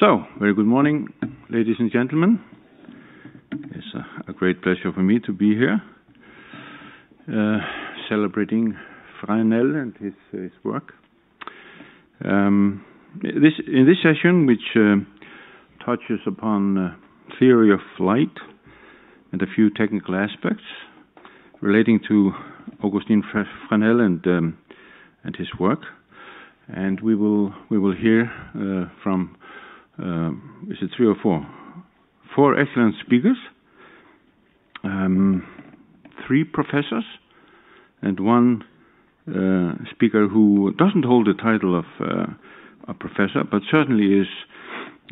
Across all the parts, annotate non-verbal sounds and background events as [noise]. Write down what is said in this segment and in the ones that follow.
So, very good morning, ladies and gentlemen. It's a, great pleasure for me to be here, uh, celebrating Fresnel and his, work. Um, this, in this session, which uh, touches upon uh, theory of light and a few technical aspects relating to Augustin Fresnel and um, and his work, and we will we will hear from is it three or four? Four excellent speakers, um, three professors, and one uh, speaker who doesn't hold the title of uh, a professor, but certainly is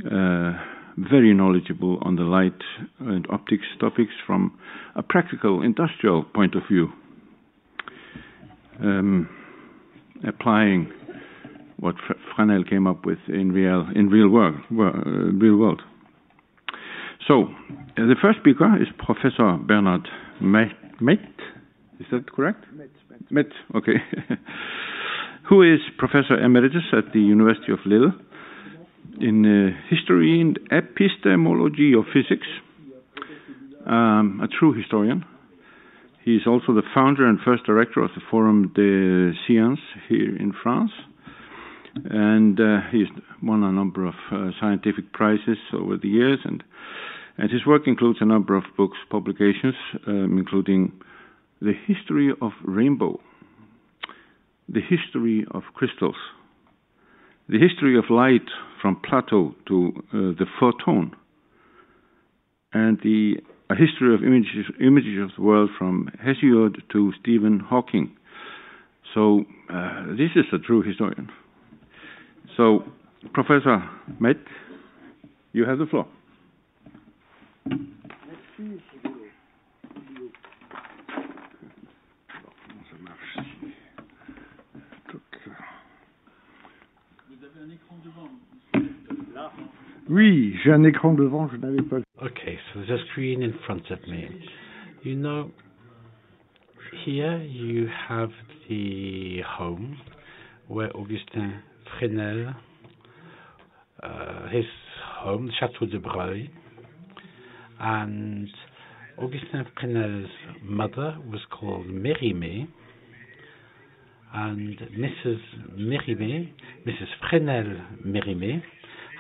uh, very knowledgeable on the light and optics topics from a practical industrial point of view, um, applying what Fresnel came up with in real in real world, uh, real world. So, uh, the first speaker is Professor Bernard Maitte. Is that correct? Maitte. Maitte. Okay. [laughs] Who is Professor Emeritus at the University of Lille in uh, History and Epistemology of Physics. Um, a true historian. He is also the founder and first director of the Forum des Sciences here in France and uh, he's won a number of uh, scientific prizes over the years, and and his work includes a number of books, publications, um, including the history of rainbow, the history of crystals, the history of light from Plato to uh, the photon, and the a history of images, images of the world from Hesiod to Stephen Hawking. So uh, this is a true historian. So, Professor Maitte, you have the floor. Oui, j'ai un écran devant, je n'avais pas. Okay, so there's a screen in front of me. You know, here you have the home where Augustin Fresnel, uh, his home, Chateau de Breuil, and Augustin Fresnel's mother was called Mérimée, and Mrs. Mérimée, Mrs. Fresnel Mérimée,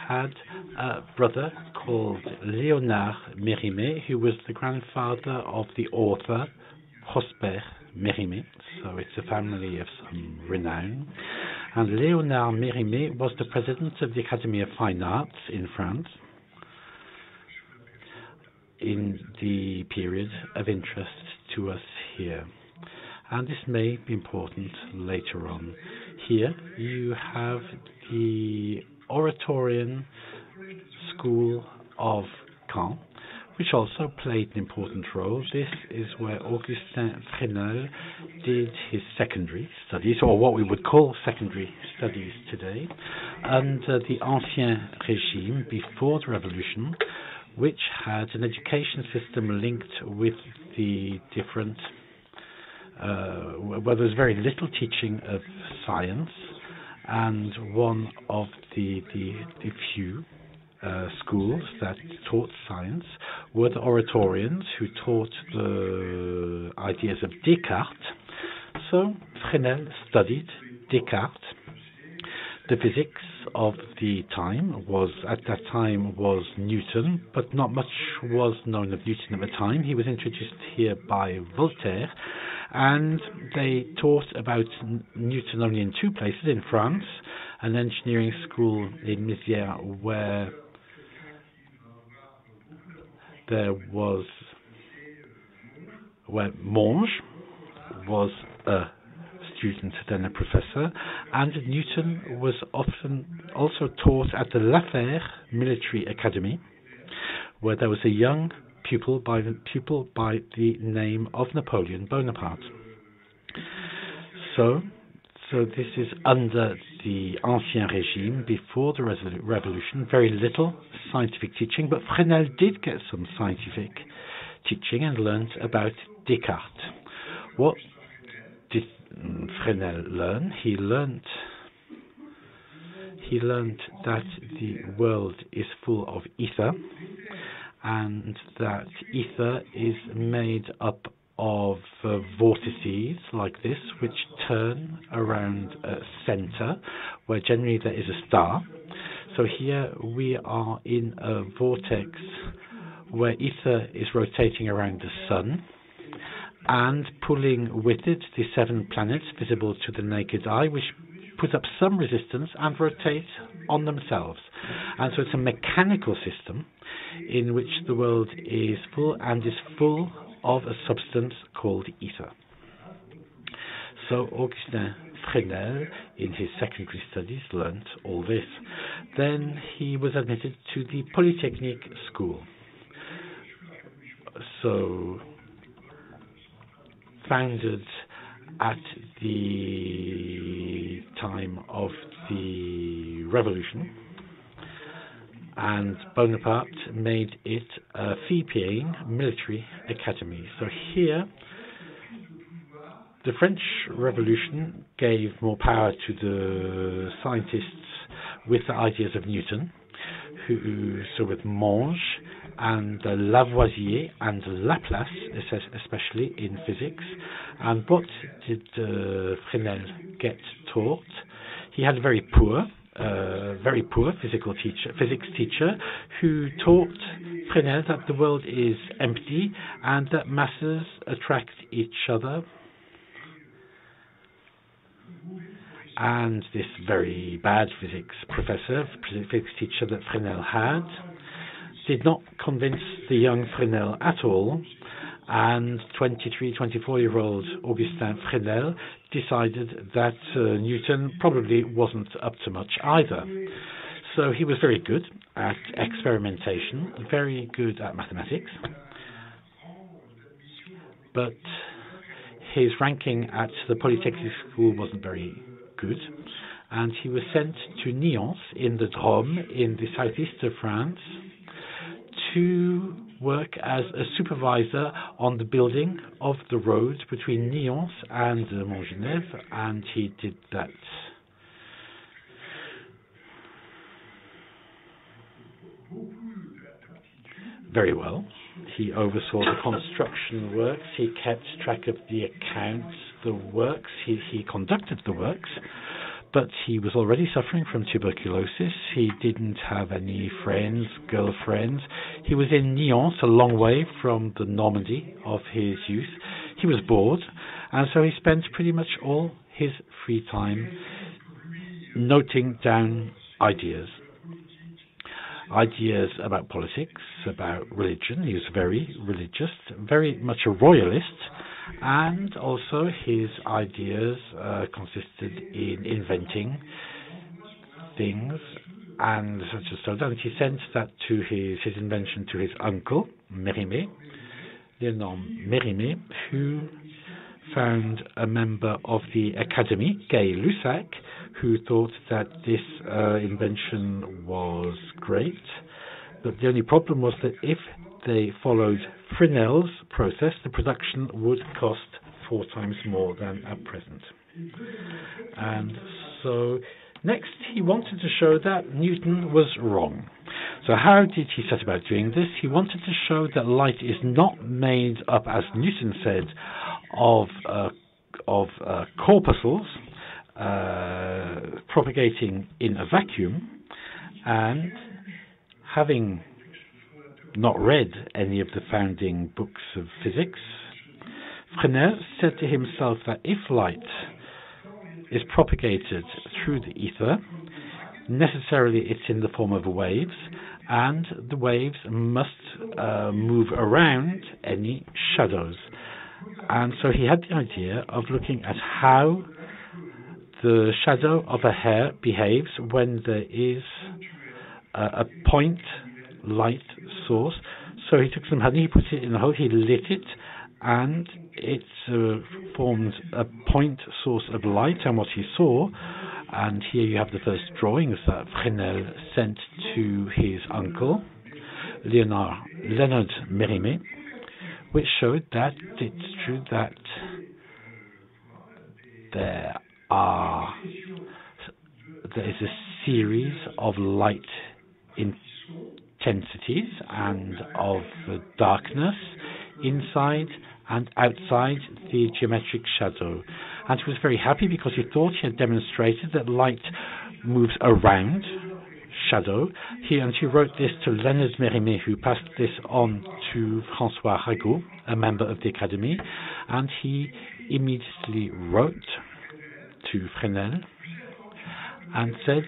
had a brother called Léonard Mérimée, who was the grandfather of the author Prosper Mérimée, so it's a family of some renown and Léonard Mérimée was the president of the Academy of Fine Arts in France in the period of interest to us here. And this may be important later on. Here you have the Oratorian School of Caen, which also played an important role. This is where Augustin Fresnel did his secondary studies, or what we would call secondary studies today, under the Ancien Régime before the Revolution, which had an education system linked with the different, uh, where there was very little teaching of science, and one of the, the, the few uh, schools that taught science were the Oratorians who taught the ideas of Descartes. So Fresnel studied Descartes. The physics of the time was at that time was Newton, but not much was known of Newton at the time. He was introduced here by Voltaire, and they taught about Newton only in two places in France, an engineering school in Mézières where there was where Monge was a student, then a professor, and Newton was often also taught at the La Fère Military Academy, where there was a young pupil by the pupil by the name of Napoleon Bonaparte. So, so this is under the Ancien Régime, before the Revolution, very little scientific teaching, but Fresnel did get some scientific teaching and learned about Descartes. What did Fresnel learn? He learned he learned that the world is full of ether and that ether is made up of uh, vortices like this, which turn around a center, where generally there is a star. So here we are in a vortex where ether is rotating around the sun and pulling with it the seven planets visible to the naked eye, which put up some resistance and rotate on themselves. And so it's a mechanical system in which the world is full and is full of a substance called ether. So Augustin Fresnel, in his secondary studies, learnt all this. Then he was admitted to the Polytechnic School. So, founded at the time of the revolution, and Bonaparte made it a fee-paying military academy. So here, the French Revolution gave more power to the scientists with the ideas of Newton, who so with Monge and Lavoisier and Laplace, especially in physics. And what did uh, Fresnel get taught? He had a very poor uh, very poor physical teacher, physics teacher, who taught Fresnel that the world is empty and that masses attract each other. And this very bad physics professor, physics teacher that Fresnel had, did not convince the young Fresnel at all and 23, 24 year old Augustin Fresnel decided that uh, Newton probably wasn't up to much either. So he was very good at experimentation, very good at mathematics, but his ranking at the Polytechnic School wasn't very good, and he was sent to Nyons in the Drôme in the southeast of France to work as a supervisor on the building of the road between Nyons and uh, Montgenèvre, and he did that. Very well. He oversaw the construction works, he kept track of the accounts, the works, he, he conducted the works, but he was already suffering from tuberculosis. He didn't have any friends, girlfriends. He was in Nyons, a long way from the Normandy of his youth. He was bored, and so he spent pretty much all his free time noting down ideas. Ideas about politics, about religion. He was very religious, very much a royalist and also his ideas uh, consisted in inventing things and such as so that he sent that to his his invention to his uncle Mérimée, Leonard Mérimée, who found a member of the Academy, Gay Lussac, who thought that this uh, invention was great. But the only problem was that if they followed Fresnel's process, the production would cost four times more than at present. And so next he wanted to show that Newton was wrong. So how did he set about doing this? He wanted to show that light is not made up, as Newton said, of uh, of uh, corpuscles uh, propagating in a vacuum, and having not read any of the founding books of physics, Fresnel said to himself that if light is propagated through the ether, necessarily it's in the form of waves, and the waves must uh, move around any shadows. And so he had the idea of looking at how the shadow of a hair behaves when there is a, a point light source. So he took some honey, he put it in the hole, he lit it, and it uh, formed a point source of light. And what he saw, and here you have the first drawings that Fresnel sent to his uncle, Leonard, Leonard Mérimée, which showed that it's true that there are there is a series of light intensities and of darkness inside and outside the geometric shadow. And he was very happy because he thought he had demonstrated that light moves around shadow. He and he wrote this to Leonard Mérimée, who passed this on to François Arago, a member of the Academy, and he immediately wrote to Fresnel and said,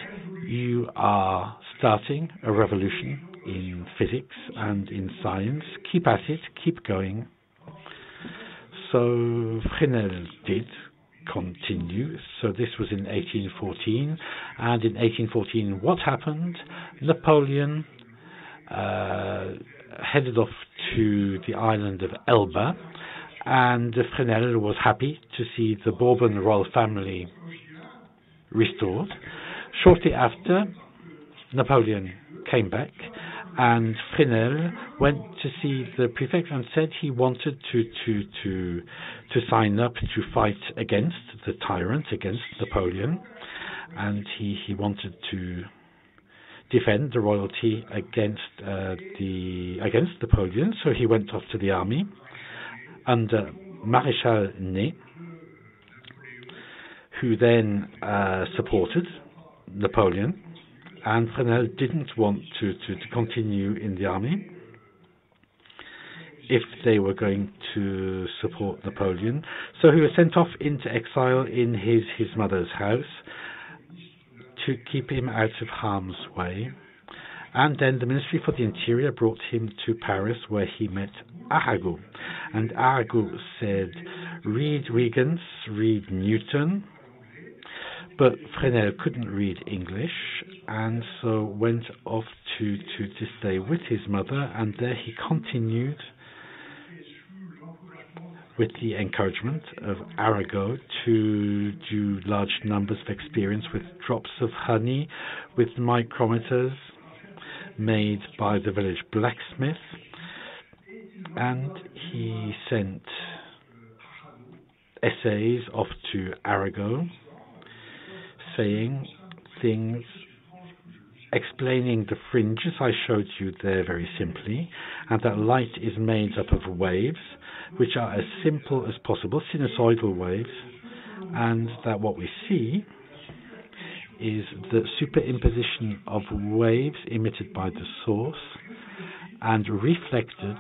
You are starting a revolution in physics and in science. Keep at it, keep going. So Fresnel did continue. So this was in 1814. And in 1814, what happened? Napoleon uh, headed off to the island of Elba, and Fresnel was happy to see the Bourbon royal family restored. Shortly after, Napoleon came back, and Fresnel went to see the prefect and said he wanted to to to to sign up to fight against the tyrant, against Napoleon, and he he wanted to defend the royalty against uh, the against Napoleon. So he went off to the army under Marechal Ney, who then uh, supported Napoleon and Fresnel didn't want to, to, to continue in the army if they were going to support Napoleon. So he was sent off into exile in his, his mother's house to keep him out of harm's way. And then the Ministry for the Interior brought him to Paris where he met Arago. And Arago said, read Huygens, read Newton. But Fresnel couldn't read English and so went off to, to, to stay with his mother, and there he continued with the encouragement of Arago to do large numbers of experience with drops of honey, with micrometers made by the village blacksmith, and he sent essays off to Arago saying things explaining the fringes I showed you there very simply, and that light is made up of waves, which are as simple as possible, sinusoidal waves, and that what we see is the superimposition of waves emitted by the source and reflected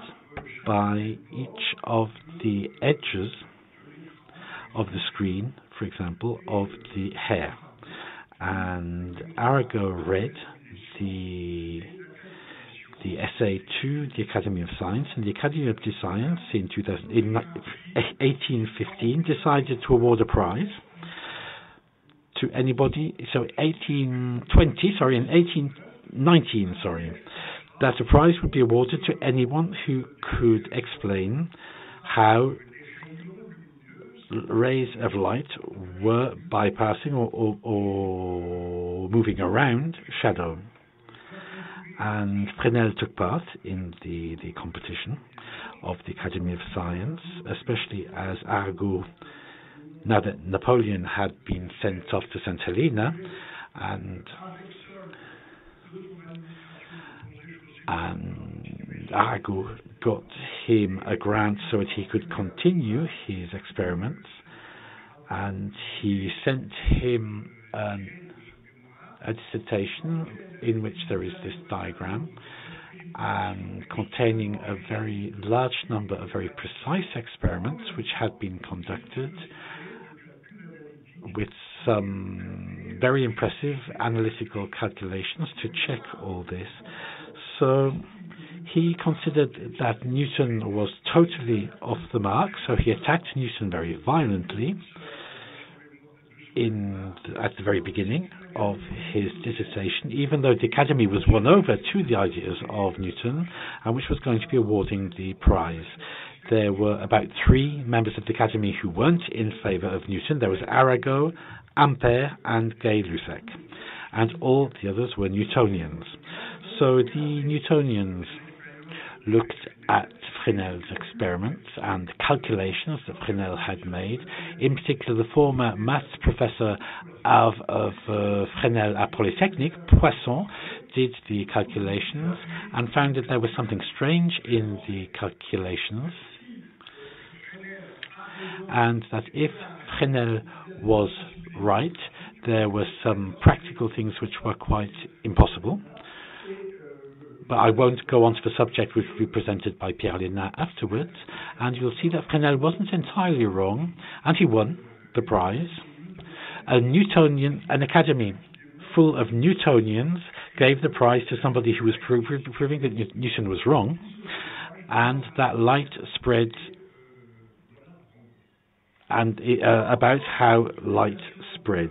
by each of the edges of the screen, for example, of the hair. And Arago read the the essay to the Academy of Science, and the Academy of Science in, 2000, in 1815 decided to award a prize to anybody. So 1820, sorry, in 1819, sorry, that a prize would be awarded to anyone who could explain how rays of light were bypassing or, or, or moving around shadow and Fresnel took part in the, the competition of the Academy of Science, especially as Arago, now that Napoleon had been sent off to St. Helena, and and Arago got him a grant so that he could continue his experiments, and he sent him an a dissertation in which there is this diagram and containing a very large number of very precise experiments which had been conducted with some very impressive analytical calculations to check all this. So he considered that Newton was totally off the mark, so he attacked Newton very violently in at the very beginning of his dissertation, even though the Academy was won over to the ideas of Newton, and which was going to be awarding the prize. There were about three members of the Academy who weren't in favor of Newton. There was Arago, Ampere, and Gay-Lussac, and all the others were Newtonians. So the Newtonians looked at Fresnel's experiments and calculations that Fresnel had made. In particular, the former maths professor of, of uh, Fresnel at Polytechnique, Poisson, did the calculations and found that there was something strange in the calculations and that if Fresnel was right, there were some practical things which were quite impossible. But I won't go on to the subject which will be presented by Pierre Léna afterwards, and you'll see that Fresnel wasn't entirely wrong, and he won the prize. A Newtonian, an academy full of Newtonians gave the prize to somebody who was pro proving that Newton was wrong, and that light spread and uh, about how light spread.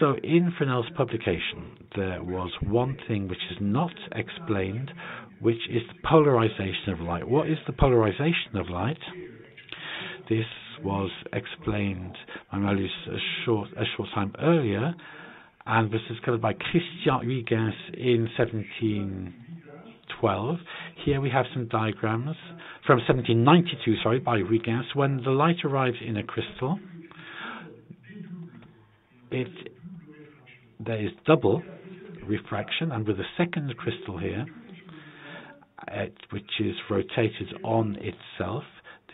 So in Fresnel's publication, there was one thing which is not explained, which is the polarization of light. What is the polarization of light? This was explained by Malus a short, a short time earlier, and was discovered by Christian Huygens in 1712. Here we have some diagrams from 1792, sorry, by Huygens. When the light arrives in a crystal, it there is double refraction, and with the second crystal here, which is rotated on itself,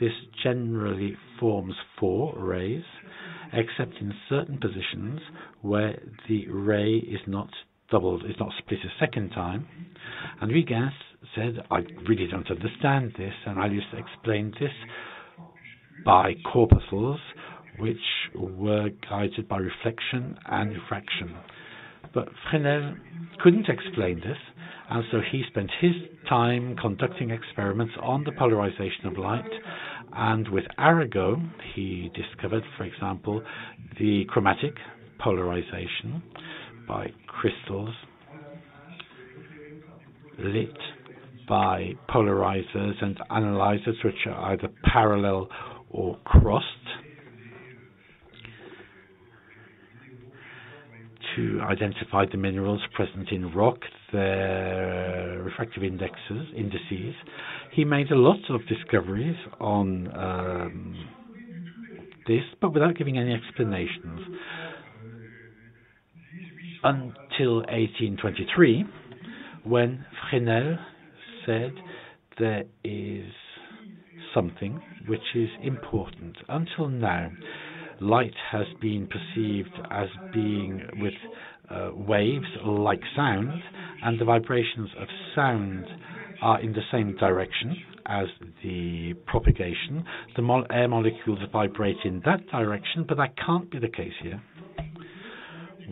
this generally forms four rays, except in certain positions where the ray is not doubled, is not split a second time. And Huygens said, I really don't understand this, and I just explained this by corpuscles which were guided by reflection and refraction. But Fresnel couldn't explain this, and so he spent his time conducting experiments on the polarization of light. And with Arago, he discovered, for example, the chromatic polarization by crystals lit by polarizers and analyzers which are either parallel or crossed to identify the minerals present in rock, their refractive indexes, indices. He made a lot of discoveries on um, this, but without giving any explanations. Until 1823, when Fresnel said there is something which is important. Until now, light has been perceived as being with uh, waves like sound, and the vibrations of sound are in the same direction as the propagation. The mo air molecules vibrate in that direction, but that can't be the case here.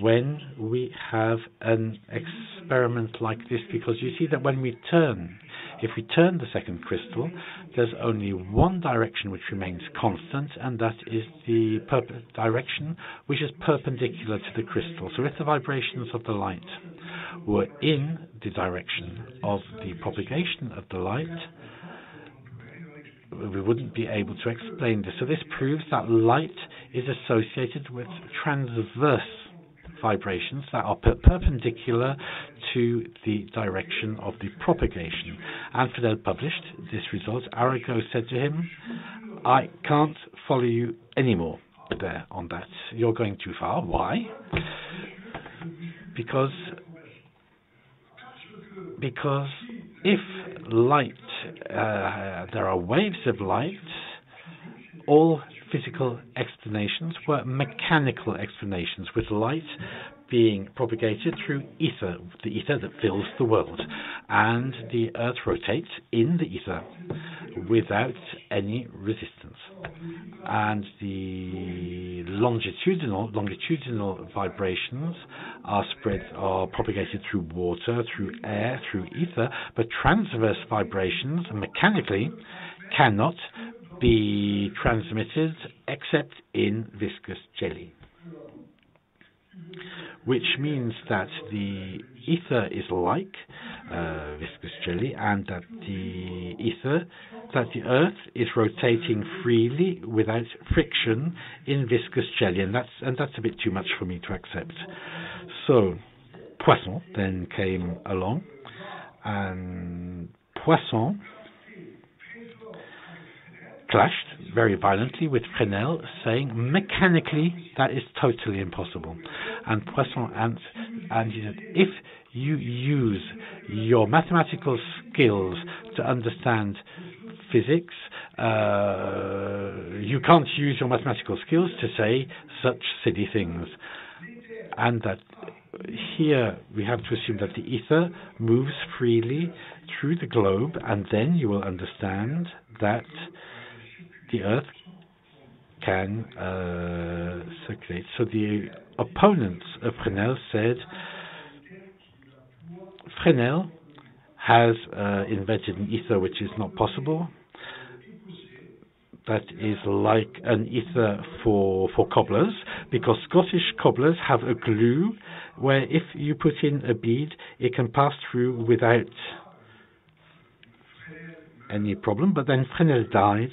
When we have an experiment like this, because you see that when we turn if we turn the second crystal, there's only one direction which remains constant, and that is the direction which is perpendicular to the crystal. So if the vibrations of the light were in the direction of the propagation of the light, we wouldn't be able to explain this. So this proves that light is associated with transverse vibrations that are per perpendicular to the direction of the propagation. And Fresnel published this result. Arago said to him, I can't follow you anymore there on that. You're going too far. Why? Because because if light, uh, there are waves of light, all physical explanations were mechanical explanations, with light being propagated through ether, the ether that fills the world. And the Earth rotates in the ether without any resistance. And the longitudinal longitudinal vibrations are spread are propagated through water, through air, through ether, but transverse vibrations mechanically cannot be transmitted except in viscous jelly. Which means that the ether is like uh, viscous jelly and that the ether, that the earth is rotating freely without friction in viscous jelly, and that's, and that's a bit too much for me to accept. So, Poisson then came along, and Poisson clashed very violently with Fresnel, saying mechanically that is totally impossible. And Poisson and, and if you use your mathematical skills to understand physics, uh, you can't use your mathematical skills to say such silly things. And that here we have to assume that the ether moves freely through the globe, and then you will understand that the Earth can uh, circulate. So the opponents of Fresnel said Fresnel has uh, invented an ether which is not possible. That is like an ether for for cobblers, because Scottish cobblers have a glue where if you put in a bead, it can pass through without any problem. But then Fresnel died.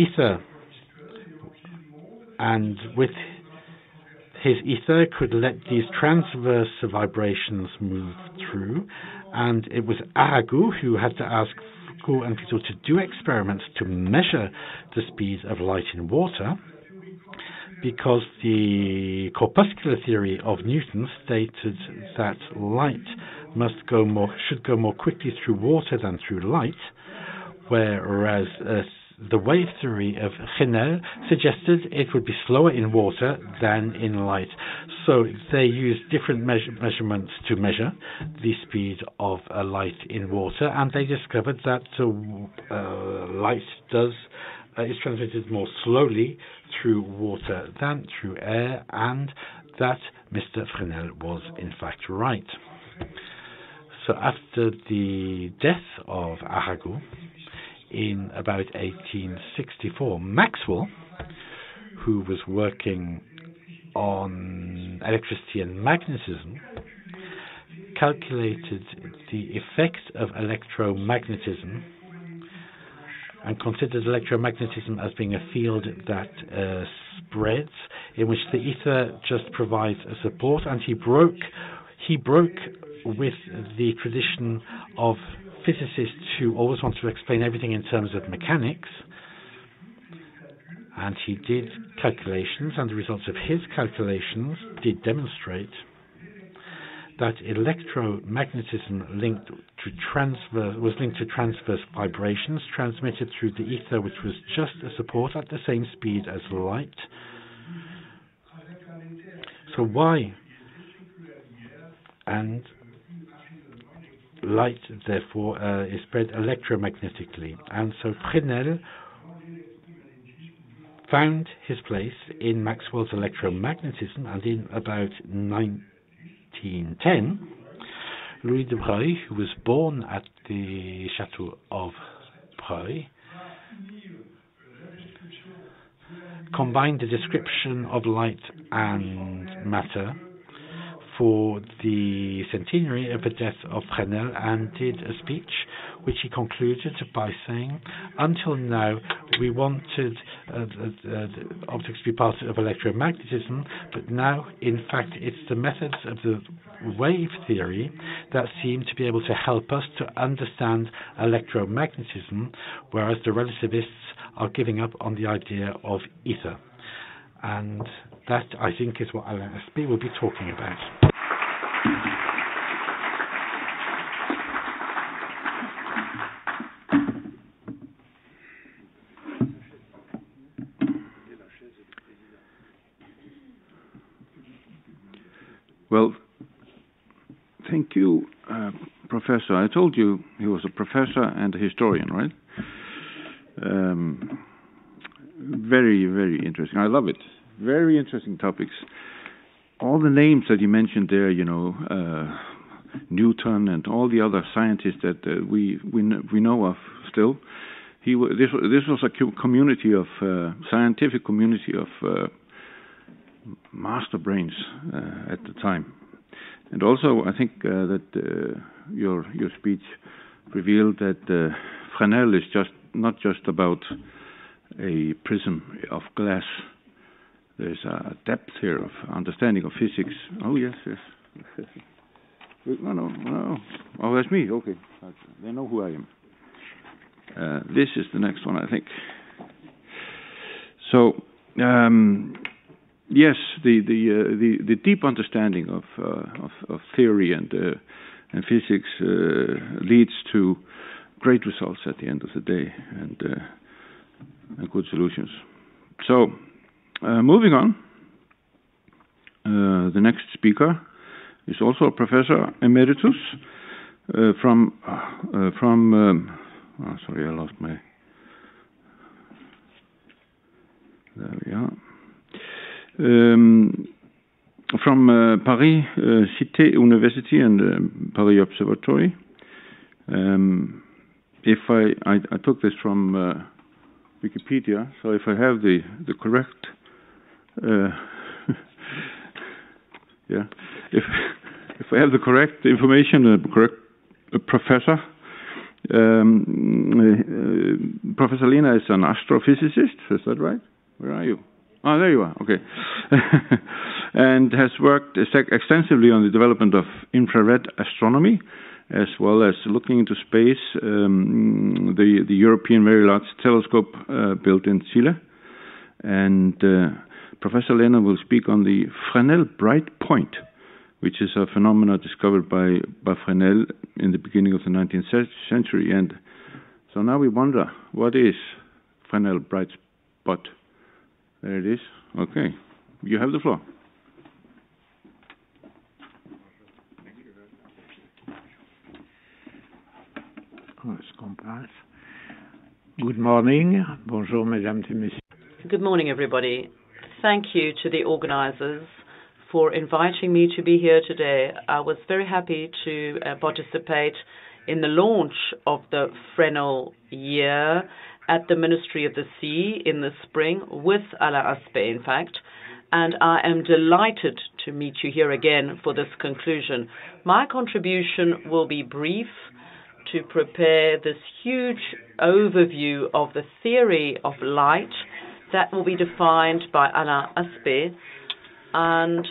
Ether, and with his ether could let these transverse vibrations move through, and it was Arago who had to ask Foucault and Fizeau to do experiments to measure the speed of light in water, because the corpuscular theory of Newton stated that light must go more should go more quickly through water than through light, whereas uh, the wave theory of Fresnel suggested it would be slower in water than in light. So they used different measure measurements to measure the speed of a light in water, and they discovered that uh, light does uh, is transmitted more slowly through water than through air, and that Mr. Fresnel was in fact right. So after the death of Arago, in about 1864. Maxwell, who was working on electricity and magnetism, calculated the effect of electromagnetism and considered electromagnetism as being a field that uh, spreads, in which the ether just provides a support, and he broke he broke with the tradition of physicists who always want to explain everything in terms of mechanics. And he did calculations, and the results of his calculations did demonstrate that electromagnetism linked to was linked to transverse vibrations transmitted through the ether, which was just a support at the same speed as light. So why? And light, therefore, uh, is spread electromagnetically. And so Fresnel found his place in Maxwell's electromagnetism, and in about 1910, Louis de Broglie, who was born at the Chateau of Broglie, combined the description of light and matter for the centenary of the death of Fresnel and did a speech which he concluded by saying, until now we wanted uh, uh, objects to be part of electromagnetism, but now in fact it's the methods of the wave theory that seem to be able to help us to understand electromagnetism, whereas the relativists are giving up on the idea of ether. And that, I think, is what Alain Aspect will be talking about. Well, thank you, uh, Professor. I told you he was a professor and a historian, right? Um, very, very interesting. I love it. Very interesting topics. All the names that you mentioned there, you know, uh, Newton and all the other scientists that uh, we we we know of still. He this this was a community of uh, scientific community of uh, master brains uh, at the time. And also, I think uh, that your your speech revealed that Fresnel is just not just about a prism of glass. There's a depth here of understanding of physics. Oh yes, yes. [laughs] no, no, no. Oh, that's me. Okay, they know who I am. Uh, this is the next one, I think. So, um, yes, the the, uh, the the deep understanding of uh, of, of, theory and uh, and physics uh, leads to great results at the end of the day and, uh, and good solutions. So, moving on, the next speaker is also a professor emeritus from from. Um, oh, sorry, I lost my. There we are. Um, from uh, Paris uh, Cité University and uh, Paris Observatory. Um, if I, I, I took this from uh, Wikipedia, so if I have the the correct, uh, [laughs] yeah, if if I have the correct information, the correct professor. Um, Professor Lena is an astrophysicist, is that right? Where are you? Oh, there you are. Okay. [laughs] and has worked extensively on the development of infrared astronomy, as well as looking into space. Um, the the European Very Large Telescope uh, built in Chile, and uh, Professor Lena will speak on the Fresnel bright point, which is a phenomenon discovered by by Fresnel in the beginning of the 19th century. And so now we wonder, what is Fresnel bright spot? There it is. Okay. You have the floor. Oh, Good morning. Bonjour, mesdames et messieurs. Good morning, everybody. Thank you to the organizers for inviting me to be here today. I was very happy to uh, participate in the launch of the Fresnel year at the Ministry of the Sea in the spring with Alain Aspect, in fact, and I am delighted to meet you here again for this conclusion. My contribution will be brief to prepare this huge overview of the theory of light that will be defined by Alain Aspect, and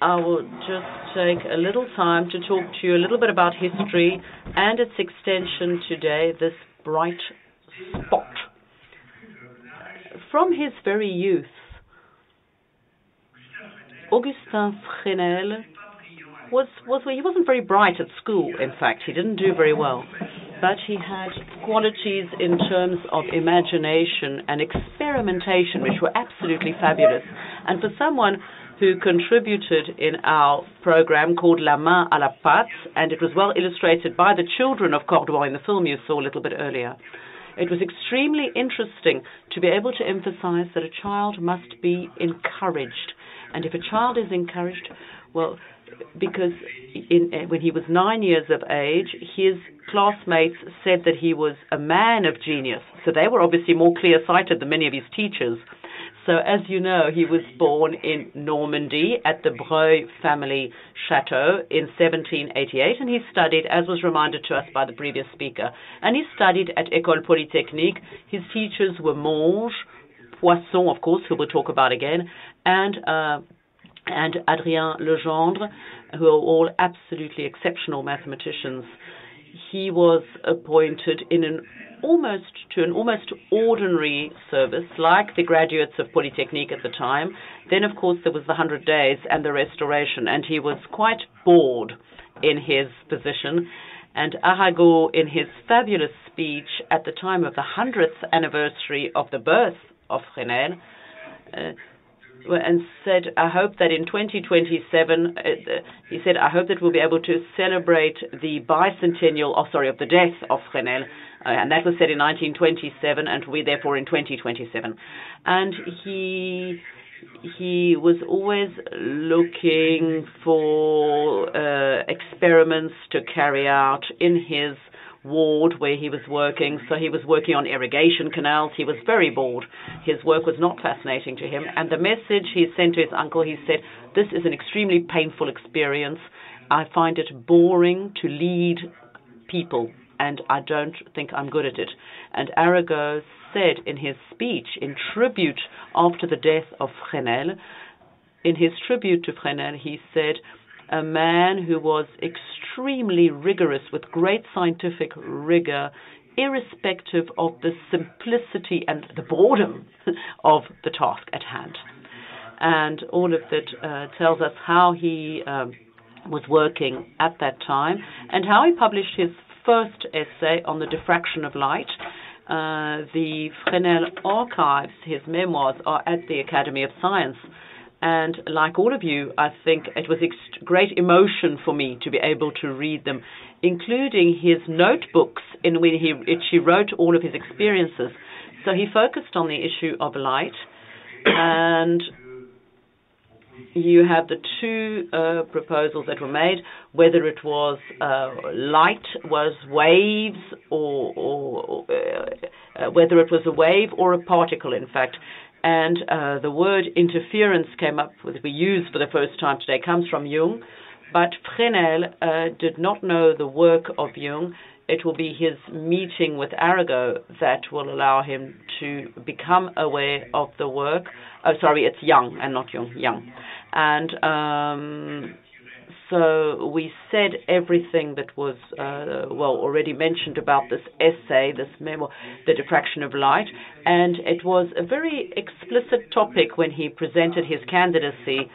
I will just take a little time to talk to you a little bit about history and its extension today, this bright spot. From his very youth, Augustin Fresnel was was he wasn't very bright at school. In fact, he didn't do very well, but he had qualities in terms of imagination and experimentation which were absolutely fabulous. And for someone who contributed in our program called La Main à la Pâte, and it was well illustrated by the children of Cordouan in the film you saw a little bit earlier. It was extremely interesting to be able to emphasize that a child must be encouraged. And if a child is encouraged, well, because in, when he was nine years of age, his classmates said that he was a man of genius. So they were obviously more clear sighted than many of his teachers. So, as you know, he was born in Normandy at the Breuil family chateau in 1788, and he studied, as was reminded to us by the previous speaker, and he studied at École Polytechnique. His teachers were Monge, Poisson, of course, who we'll talk about again, and uh, and Adrien Legendre, who are all absolutely exceptional mathematicians. He was appointed in an almost to an almost ordinary service, like the graduates of Polytechnique at the time. Then, of course, there was the Hundred Days and the Restoration, and he was quite bored in his position. And Arago, in his fabulous speech at the time of the 100th anniversary of the birth of Fresnel, uh, and said, I hope that in 2027, uh, he said, I hope that we'll be able to celebrate the bicentennial, oh, sorry, of the death of Fresnel. Uh, and that was said in 1927, and we therefore in 2027. And he he was always looking for uh, experiments to carry out in his ward where he was working. So he was working on irrigation canals. He was very bored. His work was not fascinating to him. And the message he sent to his uncle, he said, This is an extremely painful experience. I find it boring to lead people, and I don't think I'm good at it. And Arago said in his speech, in tribute after the death of Fresnel, in his tribute to Fresnel, he said, a man who was extremely rigorous with great scientific rigor irrespective of the simplicity and the boredom [laughs] of the task at hand. And all of that uh, tells us how he um, was working at that time and how he published his first essay on the diffraction of light. Uh, the Fresnel archives, his memoirs, are at the Academy of Science. And like all of you, I think it was great emotion for me to be able to read them, including his notebooks in which he, which he wrote all of his experiences. So he focused on the issue of light and you have the two uh, proposals that were made, whether it was uh, light was waves or, or uh, uh, whether it was a wave or a particle, in fact. And uh, the word interference came up, with, we used for the first time today, comes from Jung. But Fresnel uh, did not know the work of Jung. It will be his meeting with Arago that will allow him to become aware of the work. Oh, sorry, it's Young and not Jung, Young. And um, we said everything that was, uh, well, already mentioned about this essay, this memo, The Diffraction of Light. And it was a very explicit topic when he presented his candidacy.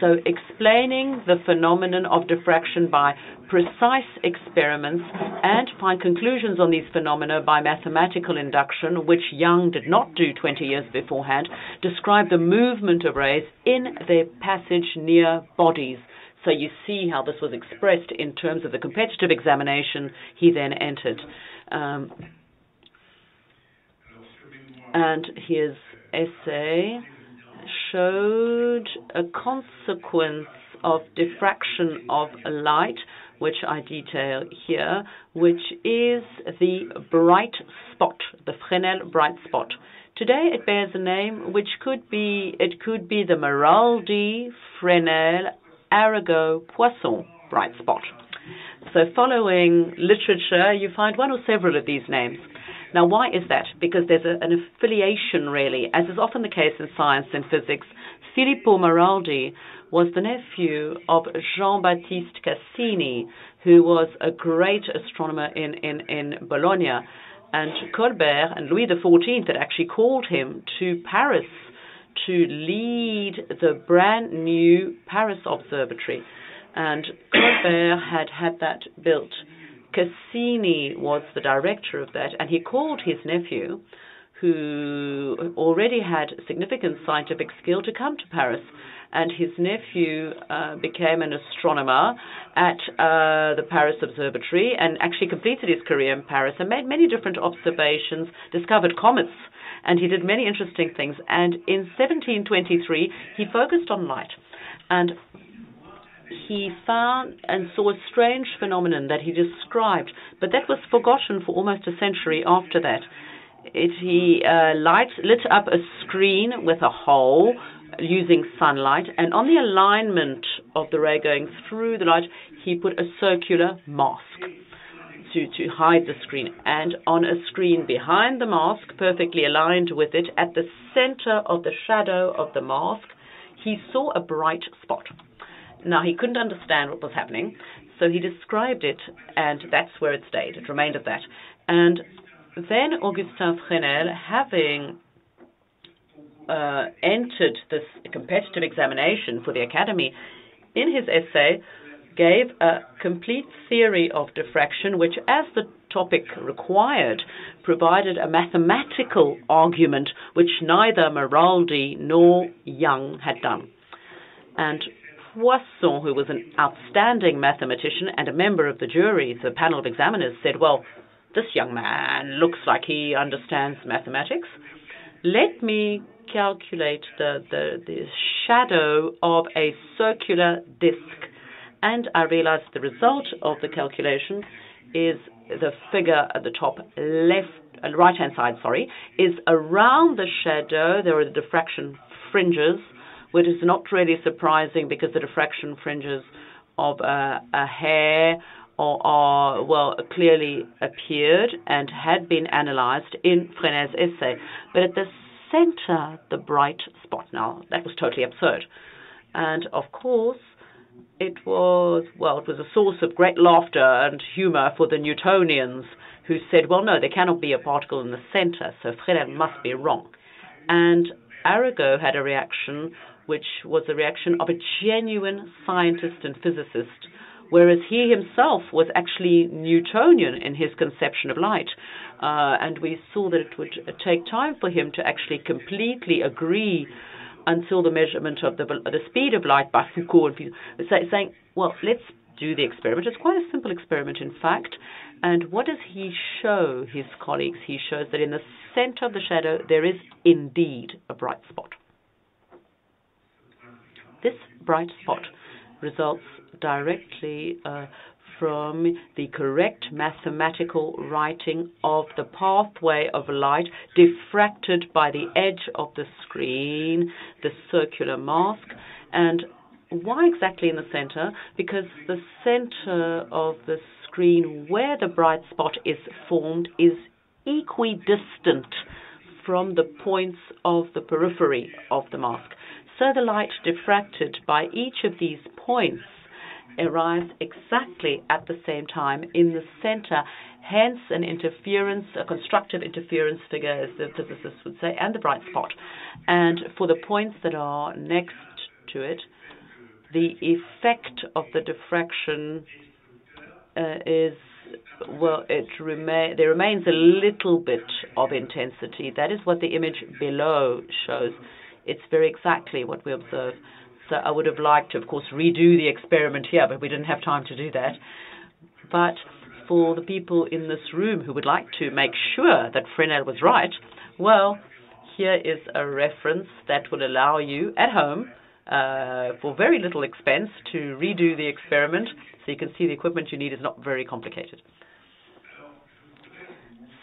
So explaining the phenomenon of diffraction by precise experiments and find conclusions on these phenomena by mathematical induction, which Young did not do 20 years beforehand, describe the movement of rays in their passage near bodies. So you see how this was expressed in terms of the competitive examination he then entered. Um, and his essay showed a consequence of diffraction of light, which I detail here, which is the bright spot, the Fresnel bright spot. Today it bears a name which could be it could be the Maraldi Fresnel Arago Poisson bright spot. So following literature, you find one or several of these names. Now, why is that? Because there's a, an affiliation, really, as is often the case in science and physics. Filippo Maraldi was the nephew of Jean-Baptiste Cassini, who was a great astronomer in, in, in Bologna. And Colbert and Louis XIV had actually called him to Paris to lead the brand new Paris Observatory. And Colbert had had that built. Cassini was the director of that, and he called his nephew, who already had significant scientific skill, to come to Paris. And his nephew uh, became an astronomer at uh, the Paris Observatory and actually completed his career in Paris and made many different observations, discovered comets, and he did many interesting things. And in 1723, he focused on light. And he found and saw a strange phenomenon that he described, but that was forgotten for almost a century after that. It, he uh, light, lit up a screen with a hole using sunlight, and on the alignment of the ray going through the light, he put a circular mask to, hide the screen. And on a screen behind the mask, perfectly aligned with it, at the center of the shadow of the mask, he saw a bright spot. Now, he couldn't understand what was happening, so he described it, and that's where it stayed. It remained at that. And then Augustin Fresnel, having uh, entered this competitive examination for the Academy, in his essay, gave a complete theory of diffraction, which, as the topic required, provided a mathematical argument which neither Maraldi nor Young had done. And Poisson, who was an outstanding mathematician and a member of the jury, the panel of examiners, said, Well, this young man looks like he understands mathematics. Let me calculate the, the, the shadow of a circular disk. And I realized the result of the calculation is the figure at the top left, uh, right hand side, sorry, is around the shadow. There are the diffraction fringes which is not really surprising because the diffraction fringes of a, a hair or well, clearly appeared and had been analyzed in Fresnel's essay. But at the center, the bright spot. Now, that was totally absurd. And of course, it was, well, it was a source of great laughter and humor for the Newtonians who said, well, no, there cannot be a particle in the center, so Fresnel must be wrong. And Arago had a reaction which was a reaction of a genuine scientist and physicist, whereas he himself was actually Newtonian in his conception of light. Uh, and we saw that it would take time for him to actually completely agree until the measurement of the, the speed of light by Foucault, saying, well, let's do the experiment. It's quite a simple experiment, in fact. And what does he show his colleagues? He shows that in the center of the shadow there is indeed a bright spot. This bright spot results directly uh, from the correct mathematical writing of the pathway of light diffracted by the edge of the screen, the circular mask, and why exactly in the center? Because the center of the screen where the bright spot is formed is equidistant from the points of the periphery of the mask. So the light diffracted by each of these points arrives exactly at the same time in the center, hence an interference, a constructive interference figure, as the physicists would say, and the bright spot. And for the points that are next to it, the effect of the diffraction uh, is well, it remain there remains a little bit of intensity. That is what the image below shows. It's very exactly what we observe. I would have liked to, of course, redo the experiment here, but we didn't have time to do that. But for the people in this room who would like to make sure that Fresnel was right, well, here is a reference that will allow you at home, uh, for very little expense, to redo the experiment so you can see the equipment you need is not very complicated.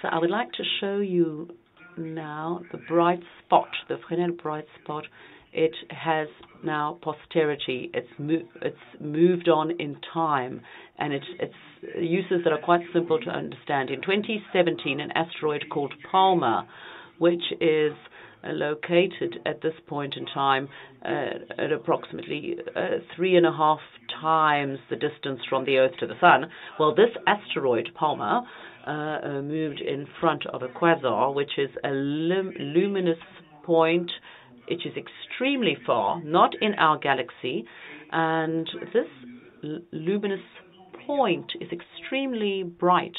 So I would like to show you now the bright spot, the Fresnel bright spot it has now posterity. It's mo- it's moved on in time, and it's it's uses that are quite simple to understand. In 2017, an asteroid called Palma, which is uh, located at this point in time uh, at approximately uh, three and a half times the distance from the Earth to the Sun. Well, this asteroid, Palma, uh, uh moved in front of a quasar, which is a lum- luminous point it is extremely far, not in our galaxy, and this luminous point is extremely bright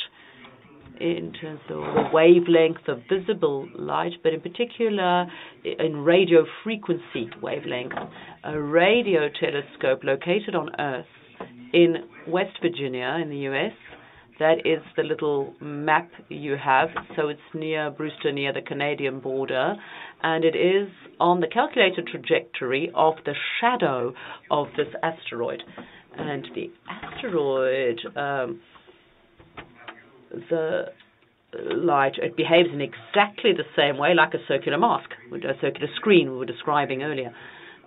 in terms of the wavelength of visible light, but in particular in radio frequency wavelength. A radio telescope located on Earth in West Virginia in the US that is the little map you have. So it's near Brewster, near the Canadian border, and it is on the calculated trajectory of the shadow of this asteroid. And the asteroid, um, the light, it behaves in exactly the same way like a circular mask, a circular screen we were describing earlier.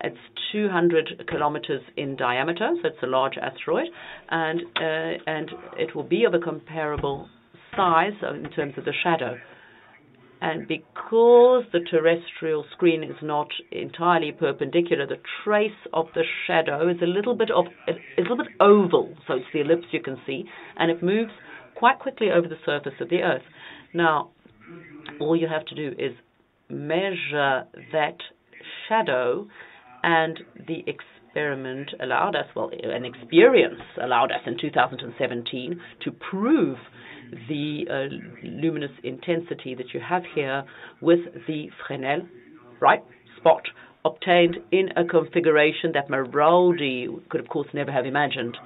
It's 200 kilometers in diameter, so it's a large asteroid, and uh, and it will be of a comparable size in terms of the shadow. And because the terrestrial screen is not entirely perpendicular, the trace of the shadow is a little bit of a little bit oval, so it's the ellipse you can see, and it moves quite quickly over the surface of the Earth. Now, all you have to do is measure that shadow and the experiment allowed us, well, an experience allowed us in 2017 to prove the uh, luminous intensity that you have here with the Fresnel bright spot obtained in a configuration that Maraldi could, of course, never have imagined.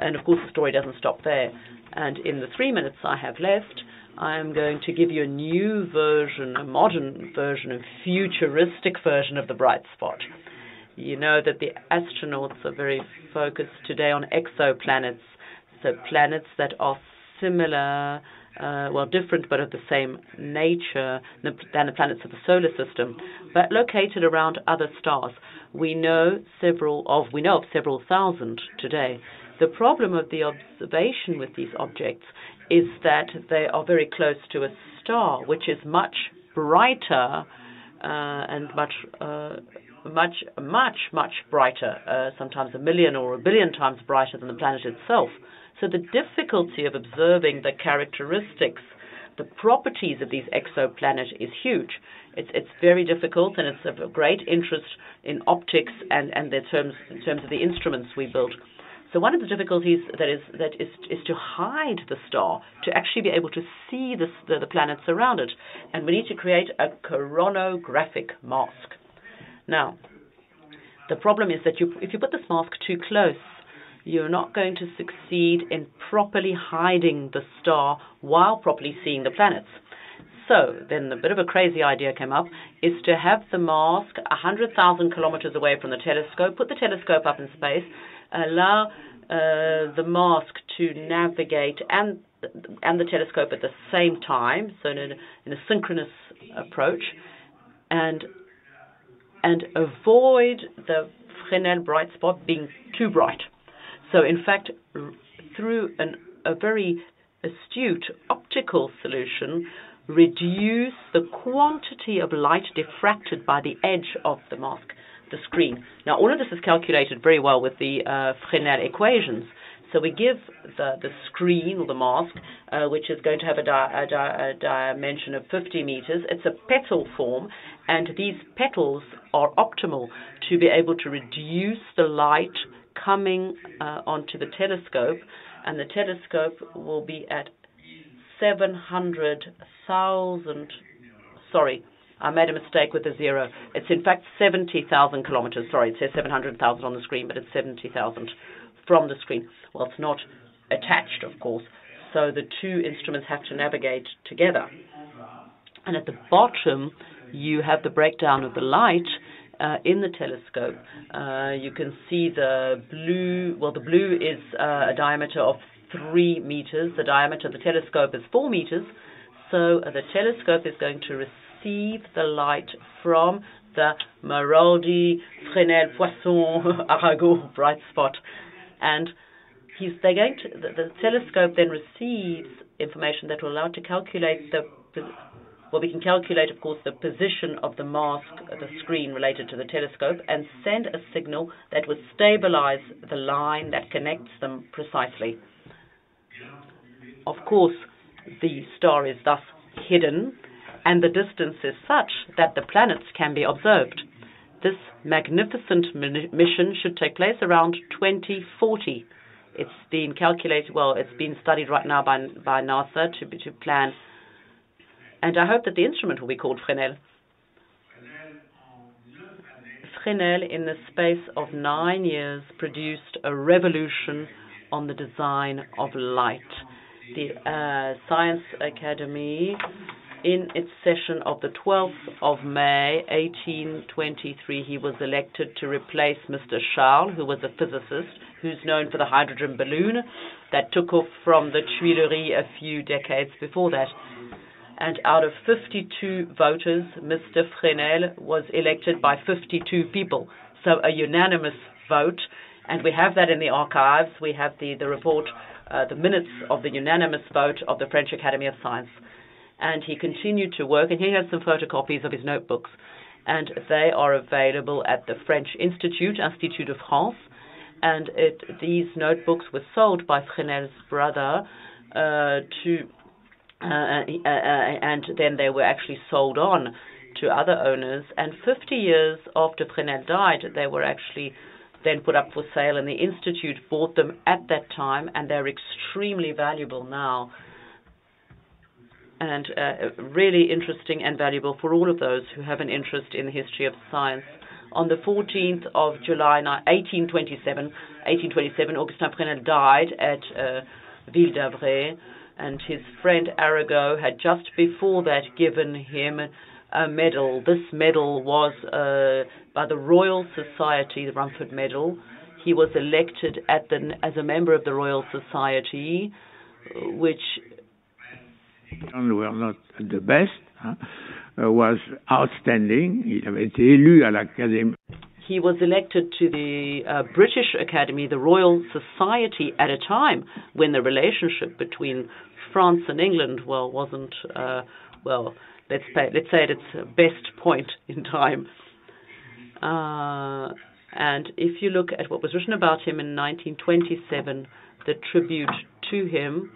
And of course, the story doesn't stop there. And in the three minutes I have left, I am going to give you a new version, a modern version, a futuristic version of the bright spot. You know that the astronauts are very focused today on exoplanets, so planets that are similar, uh, well, different but of the same nature than the planets of the solar system, but located around other stars. We know several of we know of several thousand today. The problem of the observation with these objects is that they are very close to a star, which is much brighter uh, and much, uh, much, much, much brighter, uh, sometimes a million or a billion times brighter than the planet itself. So the difficulty of observing the characteristics, the properties of these exoplanets is huge. It's, it's very difficult and it's of great interest in optics and, and the terms, in terms of the instruments we built. So one of the difficulties that is that is is to hide the star, to actually be able to see the, the, planets around it, and we need to create a coronographic mask. Now, the problem is that you, if you put this mask too close, you're not going to succeed in properly hiding the star while properly seeing the planets. So then a bit of a crazy idea came up, is to have the mask 100,000 kilometers away from the telescope, put the telescope up in space, allow uh, the mask to navigate and and the telescope at the same time, so in a, in a synchronous approach, and and avoid the Fresnel bright spot being too bright. So in fact, through an, a very astute optical solution, reduce the quantity of light diffracted by the edge of the mask, the screen. Now, all of this is calculated very well with the uh, Fresnel equations. So we give the, the screen or the mask, uh, which is going to have a, di- a, di- a, dimension of 50 meters. It's a petal form, and these petals are optimal to be able to reduce the light coming uh, onto the telescope, and the telescope will be at 700,000. Sorry, I made a mistake with the zero. It's in fact 70,000 kilometers. Sorry, it says 700,000 on the screen, but it's 70,000 from the screen. Well, it's not attached, of course, so the two instruments have to navigate together. And at the bottom, you have the breakdown of the light uh, in the telescope. Uh, you can see the blue. Well, the blue is uh, a diameter of three meters. The diameter of the telescope is four meters. So uh, the telescope is going to receive the light from the Maraldi, Fresnel, Poisson, [laughs] Arago bright spot, and he's they're going to the, the telescope then receives information that will allow it to calculate the well, we can calculate, of course, the position of the mask, uh, the screen related to the telescope, and send a signal that will stabilize the line that connects them precisely. Of course, the star is thus hidden, and the distance is such that the planets can be observed. This magnificent mission should take place around 2040. It's been calculated, well, it's been studied right now by, by NASA to, to plan and I hope that the instrument will be called Fresnel. Fresnel, in the space of nine years, produced a revolution on the design of light. The uh, Science Academy, in its session of the 12th of May 1823, he was elected to replace Mr. Charles, who was a physicist, who's known for the hydrogen balloon that took off from the Tuileries a few decades before that and out of 52 voters, Mr. Fresnel was elected by 52 people. So a unanimous vote, and we have that in the archives. We have the, the report, uh, the minutes of the unanimous vote of the French Academy of Science. And he continued to work, and he has some photocopies of his notebooks, and they are available at the French Institute, Institut de France. And it, these notebooks were sold by Fresnel's brother uh, to uh, uh, uh, and then they were actually sold on to other owners. And 50 years after Fresnel died, they were actually then put up for sale, and the Institute bought them at that time, and they're extremely valuable now. And uh, really interesting and valuable for all of those who have an interest in the history of science. On the 14th of July 1827, 1827 Augustin Fresnel died at uh, Ville d'Avray and his friend Arago had just before that given him a medal. This medal was uh, by the Royal Society, the Rumford Medal. He was elected at the, as a member of the Royal Society, which were not the best, huh? uh, was outstanding. Il avait été élu à l'Académie he was elected to the uh, British Academy, the Royal Society, at a time when the relationship between France and England, well, wasn't uh, well. Let's pay, let's say at its best point in time. Uh, and if you look at what was written about him in 1927, the tribute to him.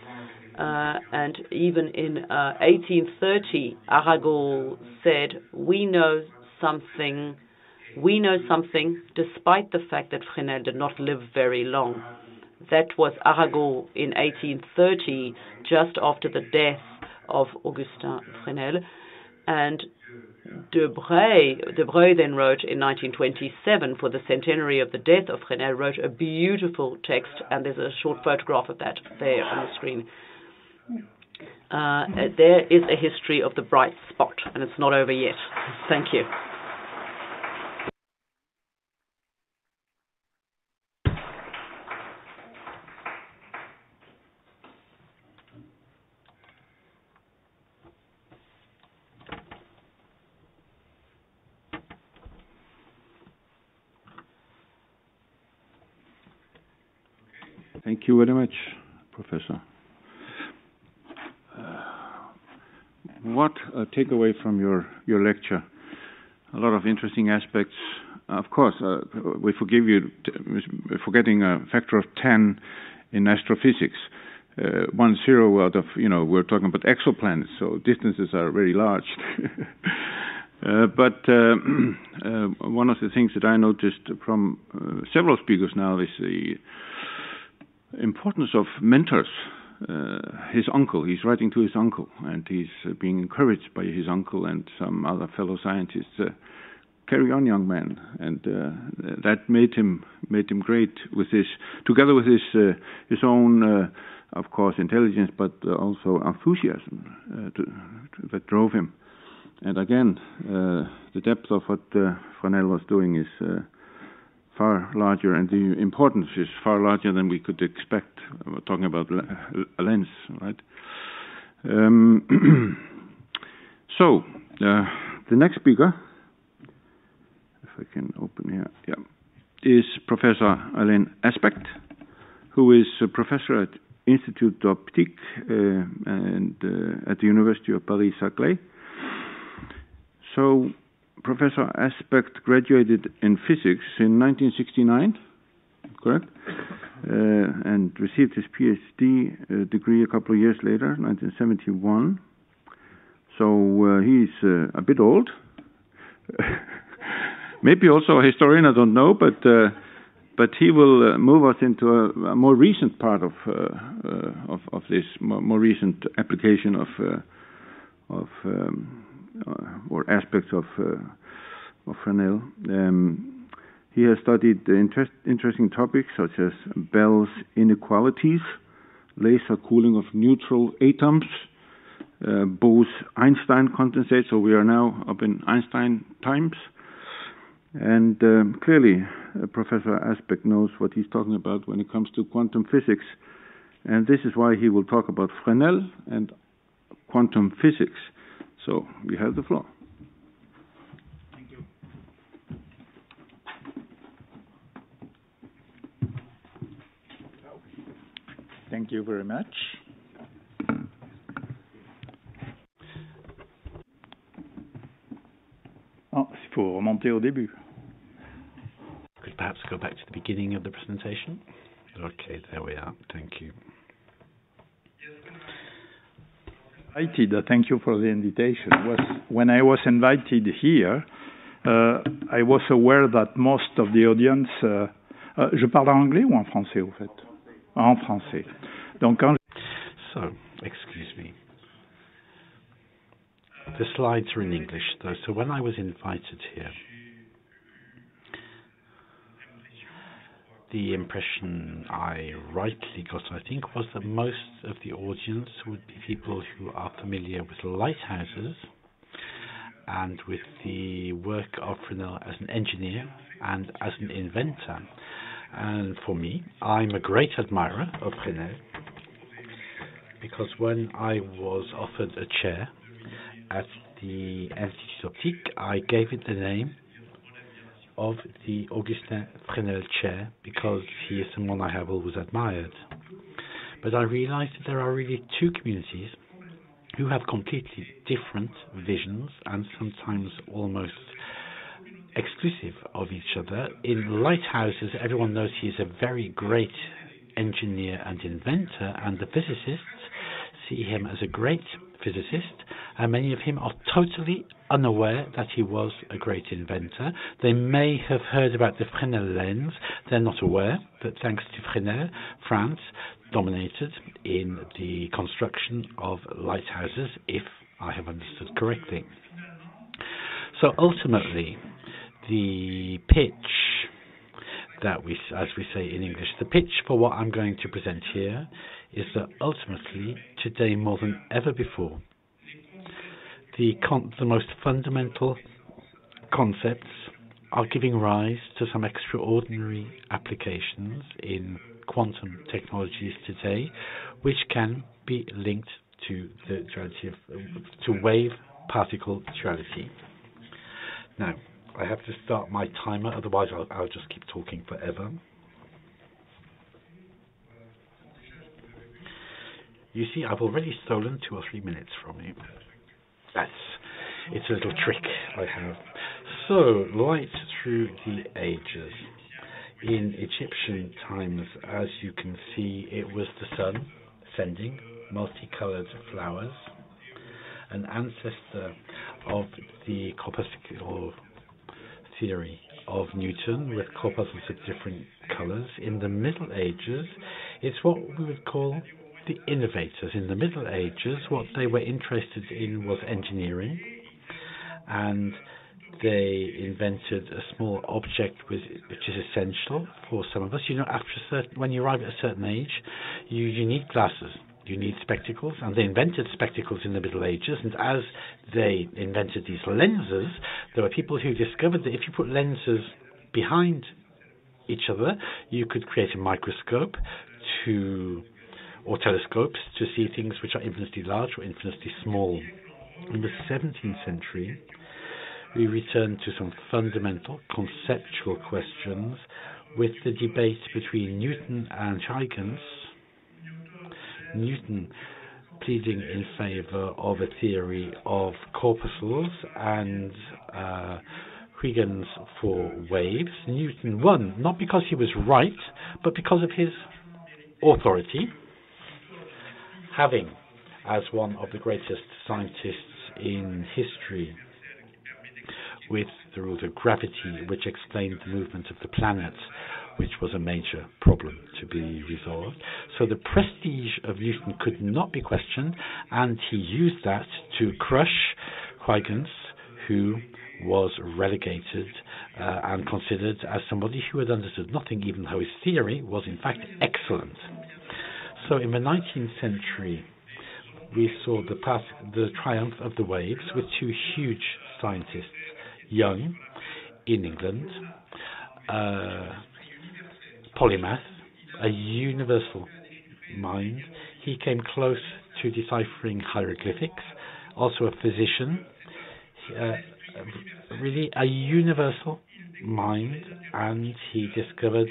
Uh, and even in uh, 1830, Arago said, "We know something. We know something, despite the fact that Fresnel did not live very long." That was Arago in 1830, just after the death of Augustin Fresnel, and Debray, Breuil, De Breuil then wrote in 1927 for the centenary of the death of Fresnel, wrote a beautiful text, and there's a short photograph of that there on the screen. Uh, there is a history of the bright spot, and it's not over yet. Thank you. Thank you very much, Professor. What a takeaway from your, your lecture. A lot of interesting aspects. Of course, uh, we forgive you forgetting a factor of 10 in astrophysics. Uh, one zero out of, you know, we're talking about exoplanets, so distances are very large. [laughs] uh, but uh, [clears throat] uh, one of the things that I noticed from uh, several speakers now is the importance of mentors. Uh, his uncle, he's writing to his uncle, and he's uh, being encouraged by his uncle and some other fellow scientists. Uh, carry on, young man, and uh, that made him made him great with his, together with his uh, his own, uh, of course, intelligence, but also enthusiasm to, to, that drove him. And again, the depth of what Fresnel was doing is far larger, and the importance is far larger than we could expect. We're talking about a lens, right? Um, [clears throat] so, uh, the next speaker, if I can open here, yeah, is Professor Alain Aspect, who is a professor at Institut d'Optique uh, and uh, at the University of Paris-Saclay. So Professor Aspect graduated in physics in 1969, correct? Uh, and received his PhD uh, degree a couple of years later, 1971. So uh, he's uh, a bit old. [laughs] Maybe also a historian, I don't know, but uh, but he will move us into a, a more recent part of of, of this more, more, recent application of of um, or aspects of uh, Fresnel. Um, he has studied interest, interesting topics such as Bell's inequalities, laser cooling of neutral atoms, uh, Bose-Einstein condensate. So we are now up in Einstein times. And clearly, uh, Professor Aspect knows what he's talking about when it comes to quantum physics. And this is why he will talk about Fresnel and quantum physics. So you have the floor. Thank you. Thank you very much. Oh, il faut remonter au début. Could perhaps go back to the beginning of the presentation. Okay, there we are. Thank you. Invited, uh, thank you for the invitation. When I was invited here, uh, I was aware that most of the audience. Uh, uh, je parle en anglais ou en français au fait En français. Donc quand. So, excuse me. The slides are in English though, so when I was invited here. The impression I rightly got, I think, was that most of the audience would be people who are familiar with lighthouses and with the work of Fresnel as an engineer and as an inventor. And for me, I'm a great admirer of Fresnel because when I was offered a chair at the Institut Optique, I gave it the name of the Augustin Fresnel chair because he is someone I have always admired. But I realized that there are really two communities who have completely different visions and sometimes almost exclusive of each other. In lighthouses, everyone knows he is a very great engineer and inventor, and the physicists see him as a great physicist, and many of him are totally unaware that he was a great inventor. They may have heard about the Fresnel lens. They're not aware that thanks to Fresnel, France dominated in the construction of lighthouses, if I have understood correctly. So ultimately, the pitch that we, as we say in English, the pitch for what I'm going to present here is that ultimately, today more than ever before, the, con- the most fundamental concepts are giving rise to some extraordinary applications in quantum technologies today, which can be linked to the duality of to wave particle duality. Now, I have to start my timer, otherwise I'll, I'll just keep talking forever. You see, I've already stolen two or three minutes from you. That's it's a little trick I have. So, light through the ages. In Egyptian times, as you can see, it was the sun sending multicolored flowers. An ancestor of the corpuscular theory of Newton with corpuscles of different colors. In the Middle Ages, it's what we would call the innovators. In the Middle Ages, what they were interested in was engineering, and they invented a small object which, is essential for some of us. You know, after certain, when you arrive at a certain age, you, you need glasses you need spectacles, and they invented spectacles in the Middle Ages. And as they invented these lenses, there were people who discovered that if you put lenses behind each other, you could create a microscope to or telescopes to see things which are infinitely large or infinitely small. In the 17th century, we return to some fundamental conceptual questions with the debate between Newton and Huygens Newton pleading in favor of a theory of corpuscles and uh, Huygens for waves. Newton won, not because he was right, but because of his authority, having, as one of the greatest scientists in history, with the rules of gravity, which explained the movement of the planets, which was a major problem to be resolved. So the prestige of Newton could not be questioned, and he used that to crush Huygens, who was relegated uh, and considered as somebody who had understood nothing, even though his theory was in fact excellent. So in the 19th century, we saw the, the triumph of the waves with two huge scientists, Young in England, uh, polymath, a universal mind. He came close to deciphering hieroglyphics, also a physician, uh, really a universal mind, and he discovered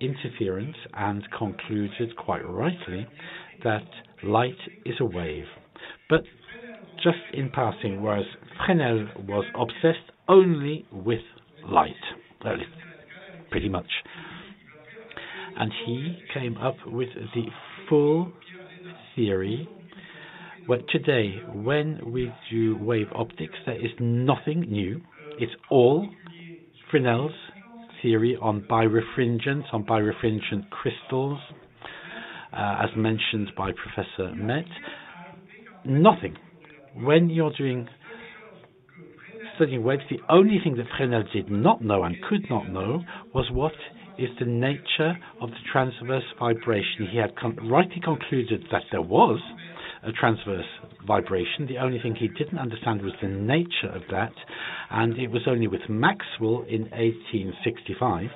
interference and concluded quite rightly that light is a wave. But just in passing, whereas Fresnel was obsessed only with light, well, pretty much and he came up with the full theory. Well, today, when we do wave optics, there is nothing new. It's all Fresnel's theory on birefringence, on birefringent crystals, uh, as mentioned by Professor Maitte. Nothing. When you're doing studying waves, the only thing that Fresnel did not know and could not know was what is the nature of the transverse vibration. He had con- rightly concluded that there was a transverse vibration. The only thing he didn't understand was the nature of that, and it was only with Maxwell in 1865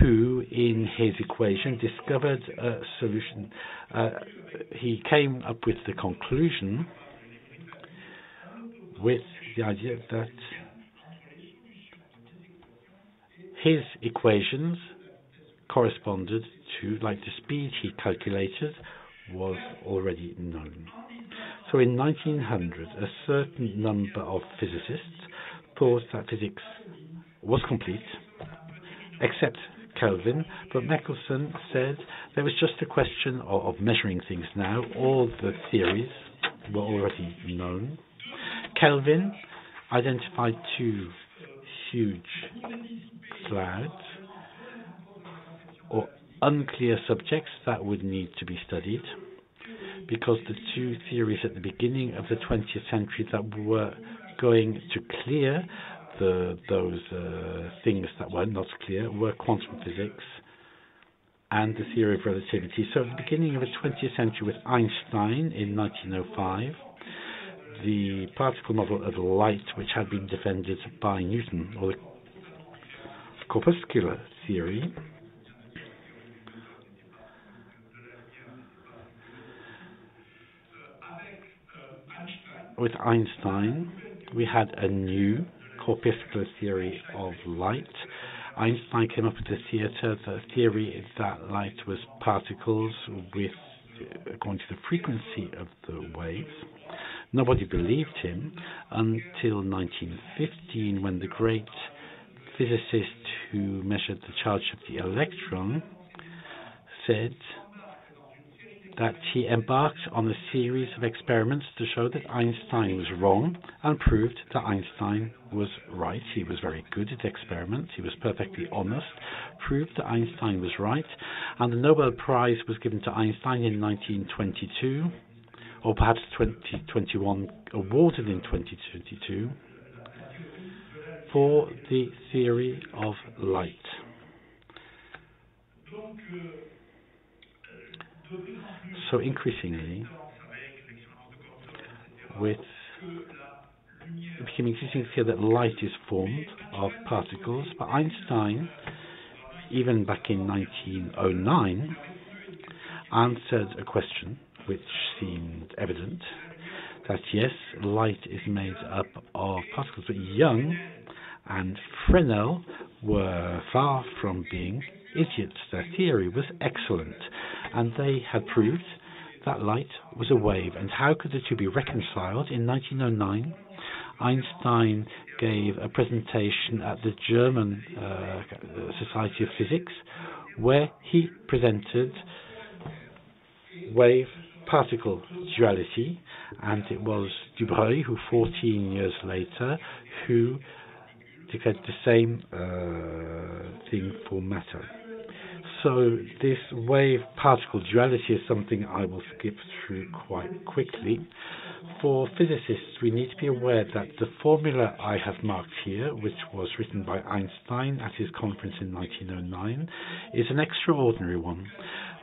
who, in his equation, discovered a solution. Uh, he came up with the conclusion with the idea that his equations corresponded to, like the speed he calculated was already known. So in 1900, a certain number of physicists thought that physics was complete, except Kelvin, but Michelson said there was just a question of, of measuring things now. All the theories were already known. Kelvin identified two huge clouds or unclear subjects that would need to be studied because the two theories at the beginning of the 20th century that were going to clear the, those uh, things that were not clear were quantum physics and the theory of relativity. So at the beginning of the 20th century with Einstein in 1905, the particle model of light, which had been defended by Newton, or the corpuscular theory, with Einstein, we had a new corpuscular theory of light. Einstein came up with the theater, the theory that light was particles with according to the frequency of the waves. Nobody believed him until 1915 when the great physicist who measured the charge of the electron said that he embarked on a series of experiments to show that Einstein was wrong and proved that Einstein was right. He was very good at experiments. He was perfectly honest, proved that Einstein was right, and the Nobel Prize was given to Einstein in 1922, or perhaps 2021, awarded in 2022, for the theory of light. So increasingly, with it became increasingly clear that light is formed of particles, but Einstein, even back in 1909, answered a question which seemed evident that yes, light is made up of particles, but Young and Fresnel were far from being idiots. Their theory was excellent and they had proved that light was a wave. And how could the two be reconciled? In 1909, Einstein gave a presentation at the German uh, Society of Physics where he presented wave particle duality, and it was de Broglie who, 14 years later, who declared the same uh, thing for matter. So this wave particle duality is something I will skip through quite quickly. For physicists, we need to be aware that the formula I have marked here, which was written by Einstein at his conference in 1909, is an extraordinary one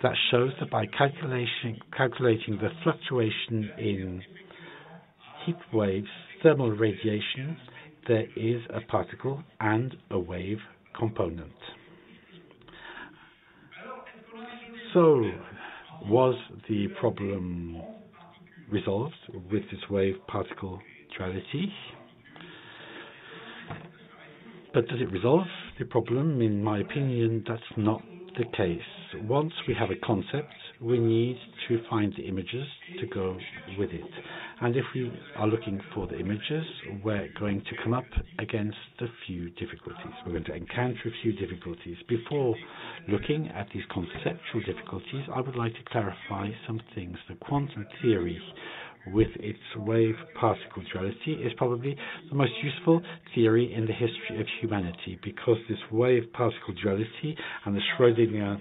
that shows that by calculation, calculating the fluctuation in heat waves, thermal radiation, there is a particle and a wave component. So, was the problem resolved with this wave particle duality? But does it resolve the problem? In my opinion, that's not the case. Once we have a concept, we need to find the images to go with it. And if we are looking for the images, we're going to come up against a few difficulties. We're going to encounter a few difficulties. Before looking at these conceptual difficulties, I would like to clarify some things. The quantum theory with its wave particle duality is probably the most useful theory in the history of humanity because this wave particle duality and the Schrödinger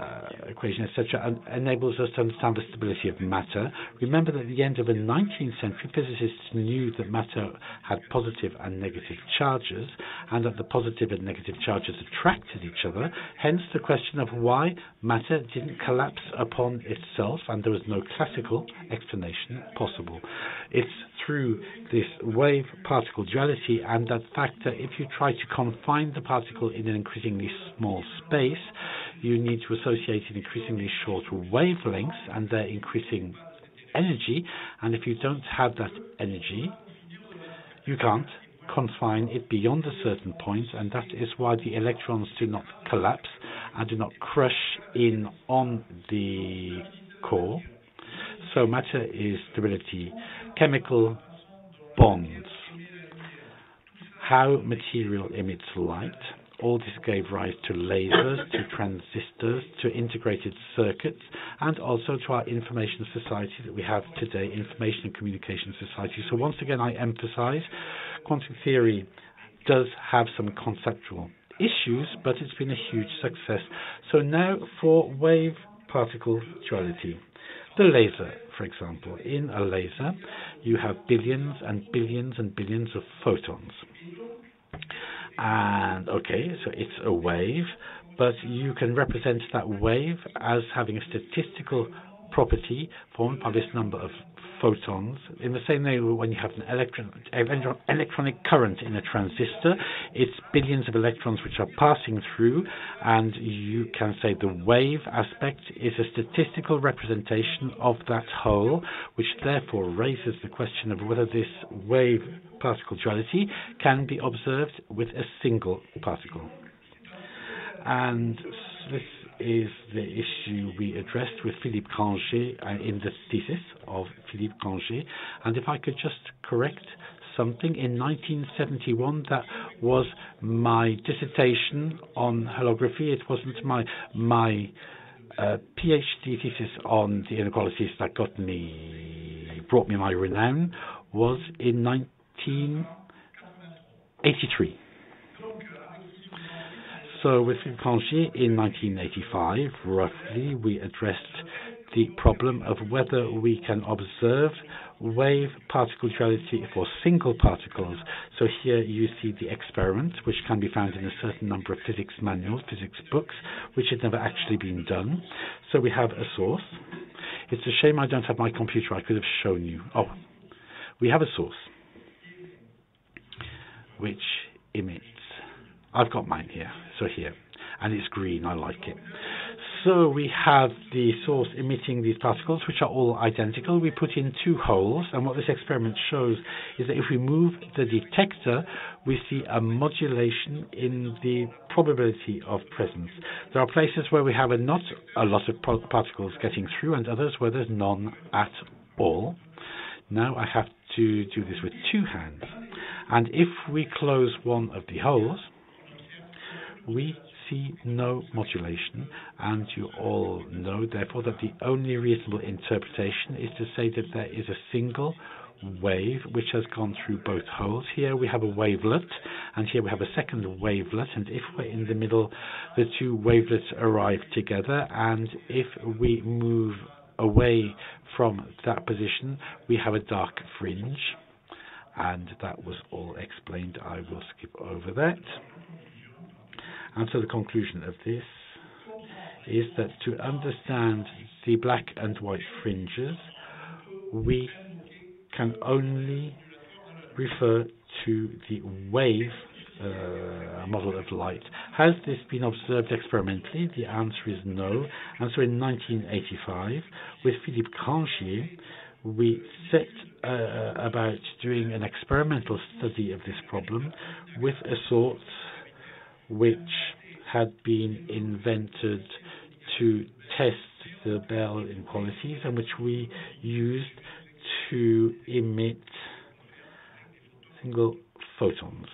uh, equation, etc., enables us to understand the stability of matter. Remember that at the end of the 19th century, physicists knew that matter had positive and negative charges, and that the positive and negative charges attracted each other. Hence, the question of why matter didn't collapse upon itself, and there was no classical explanation possible. It's through this wave particle duality and that fact that if you try to confine the particle in an increasingly small space, you need to associate an increasingly short wavelengths and their increasing energy. And if you don't have that energy, you can't confine it beyond a certain point. point, and that is why the electrons do not collapse and do not crush in on the core. So matter is stability, chemical bonds, how material emits light, All this gave rise to lasers, to transistors, to integrated circuits, and also to our information society that we have today, information and communication society. So once again, I emphasize quantum theory does have some conceptual issues, but it's been a huge success. So now for wave particle duality. The laser, for example. In a laser, you have billions and billions and billions of photons. And okay, so it's a wave, but you can represent that wave as having a statistical property formed by this number of photons. In the same way, when you have an electron, electronic current in a transistor, it's billions of electrons which are passing through, and you can say the wave aspect is a statistical representation of that whole, which therefore raises the question of whether this wave particle duality can be observed with a single particle. And this is the issue we addressed with Philippe Grangier uh, in the thesis of Philippe Grangier. And if I could just correct something, in 1971, that was my dissertation on holography. It wasn't my my uh, PhD thesis on the inequalities that got me brought me my renown was in 1983. So with Grangier in 1985, roughly, we addressed the problem of whether we can observe wave particle duality for single particles. So here you see the experiment, which can be found in a certain number of physics manuals, physics books, which had never actually been done. So we have a source. It's a shame I don't have my computer. I could have shown you. Oh, we have a source which emits I've got mine here, so here, and it's green, I like it. So we have the source emitting these particles, which are all identical. We put in two holes, and what this experiment shows is that if we move the detector, we see a modulation in the probability of presence. There are places where we have a not a lot of particles getting through, and others where there's none at all. Now I have to do this with two hands. And if we close one of the holes, we see no modulation, and you all know, therefore, that the only reasonable interpretation is to say that there is a single wave which has gone through both holes. Here we have a wavelet, and here we have a second wavelet, and if we're in the middle, the two wavelets arrive together, and if we move away from that position, we have a dark fringe. And that was all explained. I will skip over that. And so the conclusion of this is that to understand the black and white fringes, we can only refer to the wave uh, model of light. Has this been observed experimentally? The answer is no. And so in 1985, with Philippe Grangier, we set uh, about doing an experimental study of this problem with a sort which had been invented to test the Bell inequalities and which we used to emit single photons.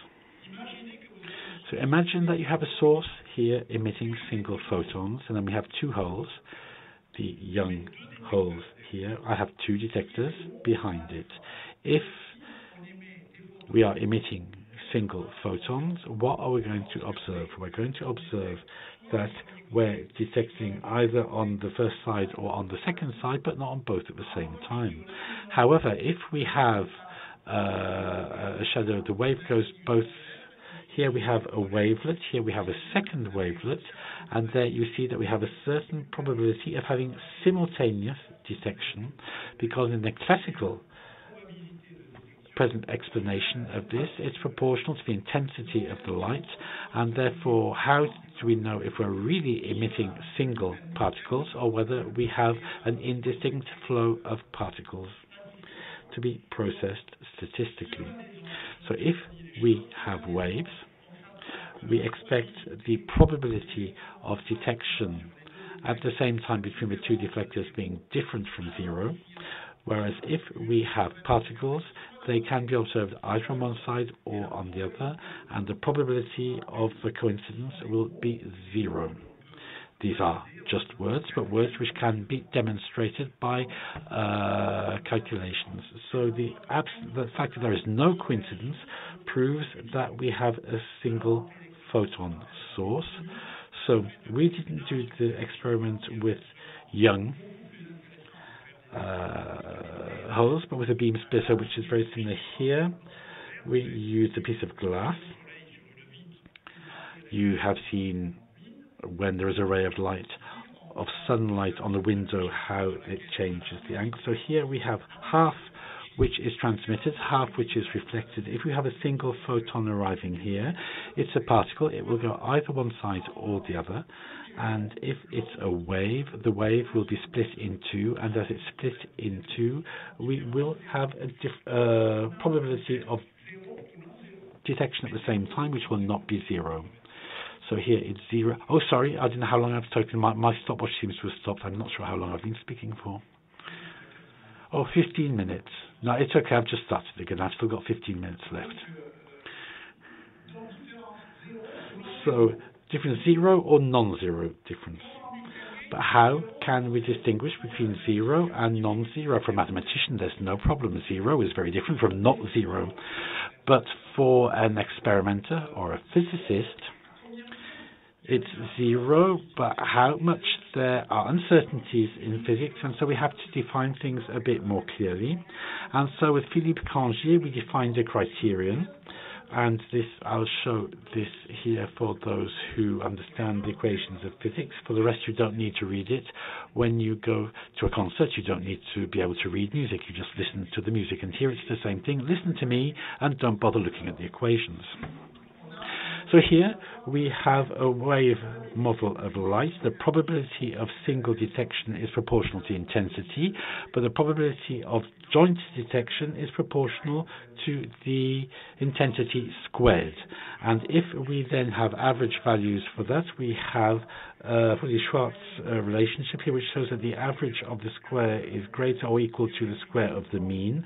So imagine that you have a source here emitting single photons, and then we have two holes, the Young holes here. I have two detectors behind it. If we are emitting single photons, what are we going to observe? We're going to observe that we're detecting either on the first side or on the second side, but not on both at the same time. However, if we have uh, a shadow, the wave goes both. Here we have a wavelet, here we have a second wavelet, and there you see that we have a certain probability of having simultaneous detection, because in the classical present explanation of this. It's proportional to the intensity of the light, and therefore, how do we know if we're really emitting single particles or whether we have an indistinct flow of particles to be processed statistically? So if we have waves, we expect the probability of detection at the same time between the two deflectors being different from zero, whereas if we have particles, they can be observed either on one side or on the other, and the probability of the coincidence will be zero. These are just words, but words which can be demonstrated by uh, calculations. So the, the fact that there is no coincidence proves that we have a single photon source. So we didn't do the experiment with Young uh, holes, but with a beam splitter, which is very similar here. We used a piece of glass. You have seen when there is a ray of light of sunlight on the window, how it changes the angle. So here we have half which is transmitted, half which is reflected. If we have a single photon arriving here, it's a particle. It will go either one side or the other. And if it's a wave, the wave will be split in two. And as it's split in two, we will have a uh, probability of detection at the same time, which will not be zero. So here it's zero. Oh, sorry, I don't know how long I've spoken. My, my stopwatch seems to have stopped. I'm not sure how long I've been speaking for. Oh, 15 minutes. No, it's okay. I've just started again. I've still got 15 minutes left. So, difference zero or non-zero difference. But how can we distinguish between zero and non-zero? For a mathematician, there's no problem. Zero is very different from not zero. But for an experimenter or a physicist, it's zero, but how much there are uncertainties in physics, and so we have to define things a bit more clearly. And so with Philippe Grangier, we defined a criterion, and this I'll show this here for those who understand the equations of physics. For the rest, you don't need to read it. When you go to a concert, you don't need to be able to read music. You just listen to the music, and here it's the same thing. Listen to me, and don't bother looking at the equations. So here we have a wave model of light. The probability of single detection is proportional to intensity, but the probability of joint detection is proportional to the intensity squared. And if we then have average values for that, we have uh, for the Schwarz uh, relationship here, which shows that the average of the square is greater or equal to the square of the mean.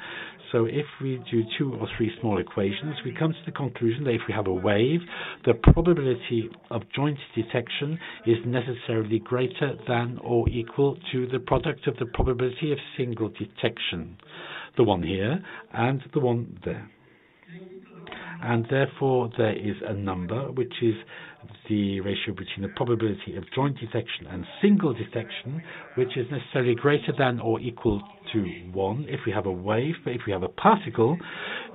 So if we do two or three small equations, we come to the conclusion that if we have a wave, the probability of joint detection is necessarily greater than or equal to the product of the probability of single detection, the one here and the one there. And therefore, there is a number which is the ratio between the probability of joint detection and single detection, which is necessarily greater than or equal to 1 if we have a wave, but if we have a particle,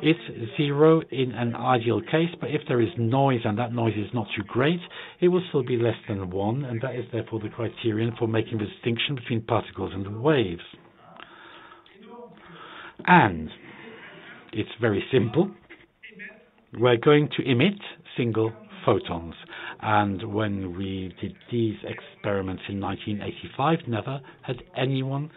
it's 0 in an ideal case, but if there is noise and that noise is not too great, it will still be less than 1, and that is therefore the criterion for making the distinction between particles and waves. And it's very simple. We're going to emit single photons. And when we did these experiments in 1985, never had anyone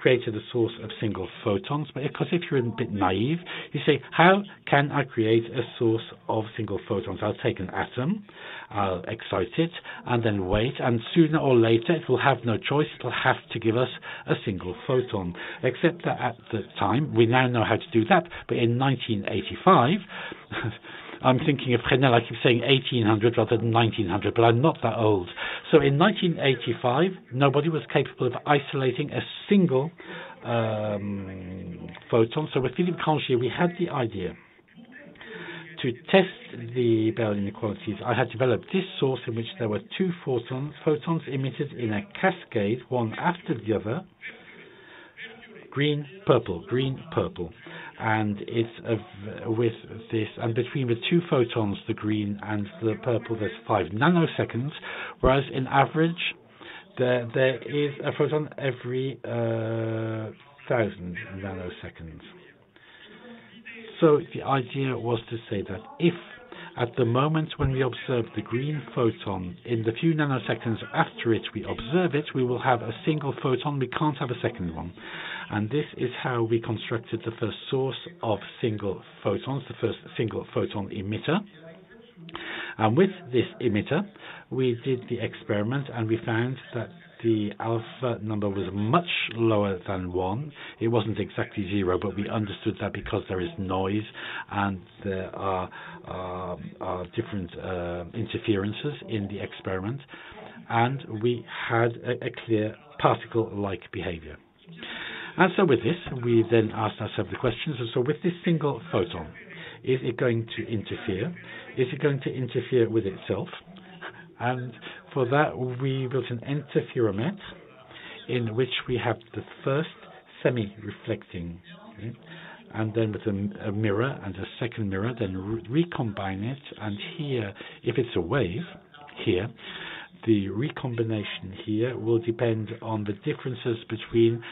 created a source of single photons. But because if you're a bit naive, you say, how can I create a source of single photons? I'll take an atom, I'll excite it, and then wait, and sooner or later it will have no choice. It'll have to give us a single photon. Except that at the time, we now know how to do that, but in 1985, [laughs] I'm thinking of Fresnel. I keep saying 1800 rather than 1900, but I'm not that old. So in 1985, nobody was capable of isolating a single um, photon. So with Philippe Grangier, we had the idea to test the Bell inequalities, I had developed this source in which there were two photons, photons emitted in a cascade, one after the other, green, purple, green, purple and it's a, with this, and between the two photons, the green and the purple, there's five nanoseconds, whereas in average, there, there is a photon every uh, thousand nanoseconds. So the idea was to say that if at the moment when we observe the green photon, in the few nanoseconds after it we observe it, we will have a single photon, we can't have a second one. And this is how we constructed the first source of single photons, the first single photon emitter. And with this emitter, we did the experiment and we found that the alpha number was much lower than one. It wasn't exactly zero, but we understood that because there is noise and there are, uh, are different uh, interferences in the experiment, and we had a, a clear particle-like behavior. And so with this, we then asked ourselves the questions. and So with this single photon, is it going to interfere? Is it going to interfere with itself? And for that, we built an interferomet in which we have the first semi-reflecting, and then with a, a, mirror and a second mirror, then re recombine it. And here, if it's a wave, here, the recombination here will depend on the differences between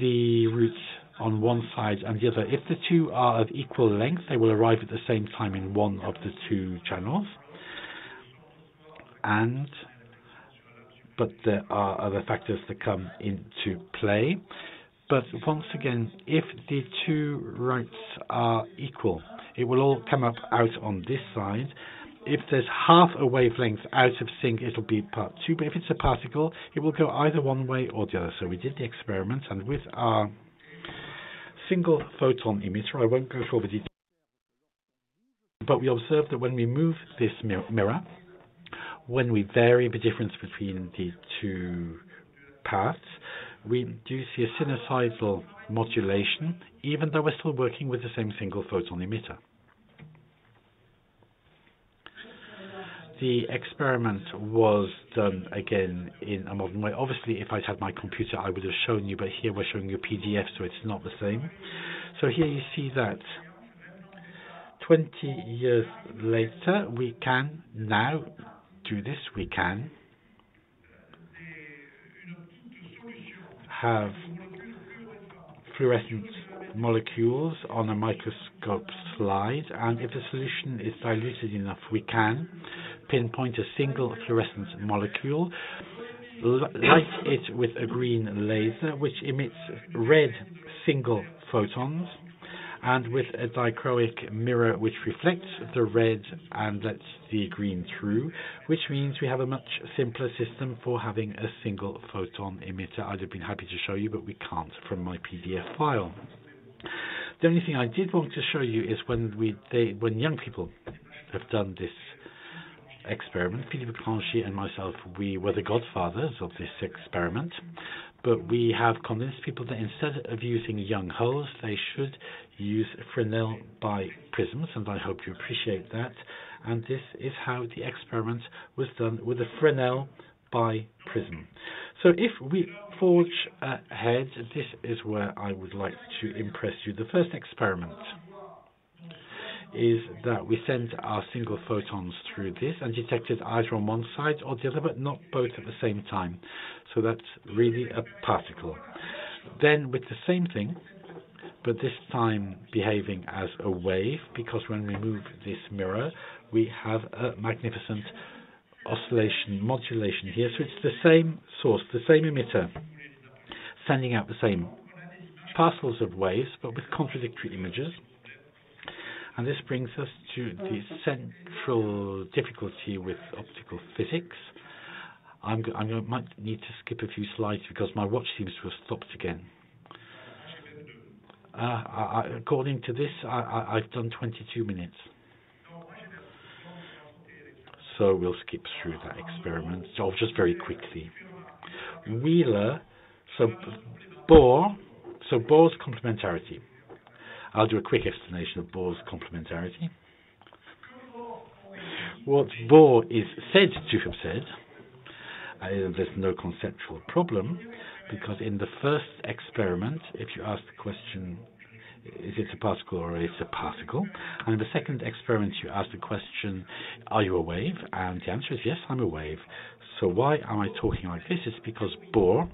the routes on one side and the other. If the two are of equal length, they will arrive at the same time in one of the two channels. And but there are other factors that come into play. But once again, if the two rights are equal, it will all come up out on this side. If there's half a wavelength out of sync, it'll be part two. But if it's a particle, it will go either one way or the other. So we did the experiment, and with our single photon emitter, I won't go through all the details, but we observed that when we move this mirror, when we vary the difference between the two paths, we do see a sinusoidal modulation, even though we're still working with the same single photon emitter. The experiment was done again in a modern way. Obviously, if I'd had my computer, I would have shown you, but here we're showing you a PDF, so it's not the same. So here you see that 20 years later, we can now do this, we can have fluorescent molecules on a microscope slide, and if the solution is diluted enough, we can pinpoint a single fluorescent molecule, light it with a green laser, which emits red single photons, and with a dichroic mirror which reflects the red and lets the green through, which means we have a much simpler system for having a single photon emitter. I'd have been happy to show you, but we can't from my PDF file. The only thing I did want to show you is when we they, when young people have done this experiment, Philippe Grangier and myself, we were the godfathers of this experiment but we have convinced people that instead of using Young holes, they should use Fresnel by prisms, and I hope you appreciate that. And this is how the experiment was done with a Fresnel by prism. So if we forge ahead, this is where I would like to impress you. The first experiment is that we sent our single photons through this and detected either on one side or the other, but not both at the same time. So that's really a particle. Then with the same thing, but this time behaving as a wave, because when we move this mirror, we have a magnificent oscillation modulation here. So it's the same source, the same emitter, sending out the same parcels of waves, but with contradictory images. And this brings us to the central difficulty with optical physics. I'm, I'm going, might need to skip a few slides because my watch seems to have stopped again. Uh, I, according to this, I, have done 22 minutes. So we'll skip through that experiment. So just very quickly. Wheeler, so Bohr, so Bohr's complementarity. I'll do a quick explanation of Bohr's complementarity. What Bohr is said to have said, uh, there's no conceptual problem, because in the first experiment, if you ask the question, is it a particle or is it a particle? And in the second experiment, you ask the question, are you a wave? And the answer is yes, I'm a wave. So why am I talking like this? It's because Bohr,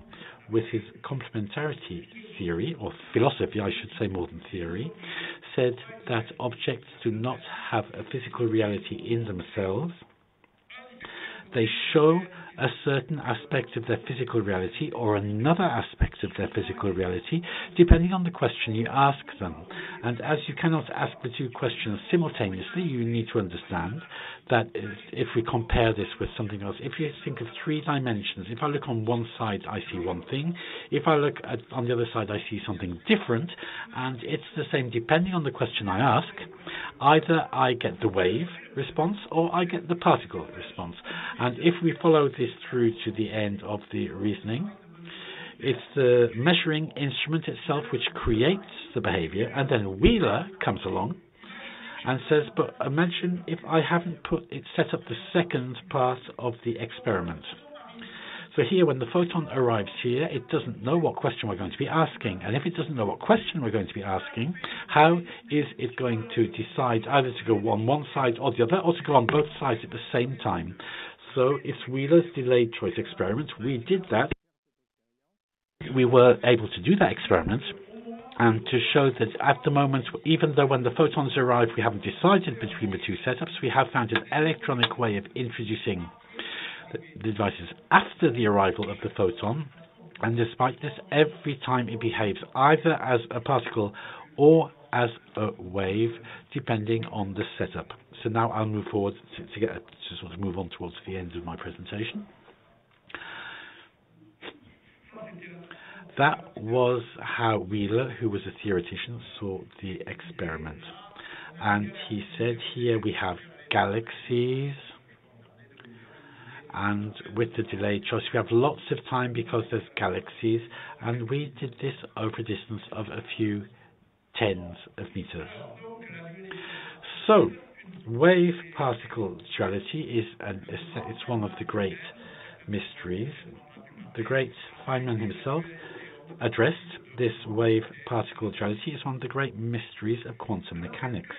with his complementarity theory, or philosophy, I should say more than theory, said that objects do not have a physical reality in themselves. They show a certain aspect of their physical reality or another aspect of their physical reality, depending on the question you ask them. And as you cannot ask the two questions simultaneously, you need to understand that if we compare this with something else, if you think of three dimensions, if I look on one side, I see one thing. If I look at, on the other side, I see something different. And it's the same depending on the question I ask. Either I get the wave response or I get the particle response. And if we follow this through to the end of the reasoning, it's the measuring instrument itself which creates the behavior, and then Wheeler comes along and says, but imagine if I haven't put it set up the second part of the experiment. So here, when the photon arrives here, it doesn't know what question we're going to be asking. And if it doesn't know what question we're going to be asking, how is it going to decide either to go on one side or the other, or to go on both sides at the same time? So it's Wheeler's delayed choice experiment. We did that. We were able to do that experiment and to show that at the moment, even though when the photons arrive, we haven't decided between the two setups, we have found an electronic way of introducing the devices after the arrival of the photon. And despite this, every time it behaves either as a particle or as a wave, depending on the setup. So now I'll move forward to, to get to sort of move on towards the end of my presentation. That was how Wheeler, who was a theoretician, saw the experiment. And he said here we have galaxies, and with the delayed choice, we have lots of time because there's galaxies, and we did this over a distance of a few tens of meters. So, wave particle duality is an, it's one of the great mysteries. The great Feynman himself addressed this wave particle duality is one of the great mysteries of quantum mechanics.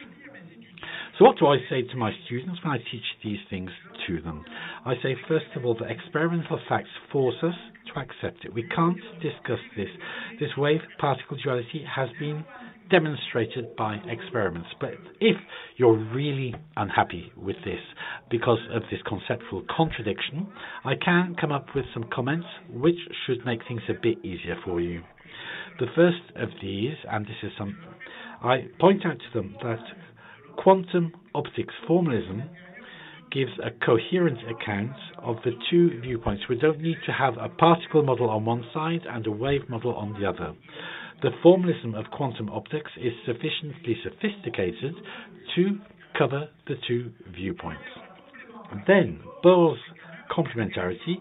So what do I say to my students when I teach these things to them? I say, first of all, that experimental facts force us to accept it. We can't discuss this. This wave particle duality has been demonstrated by experiments. But if you're really unhappy with this because of this conceptual contradiction, I can come up with some comments which should make things a bit easier for you. The first of these, and this is some, I point out to them that quantum optics formalism gives a coherent account of the two viewpoints. We don't need to have a particle model on one side and a wave model on the other. The formalism of quantum optics is sufficiently sophisticated to cover the two viewpoints. Then, Bohr's complementarity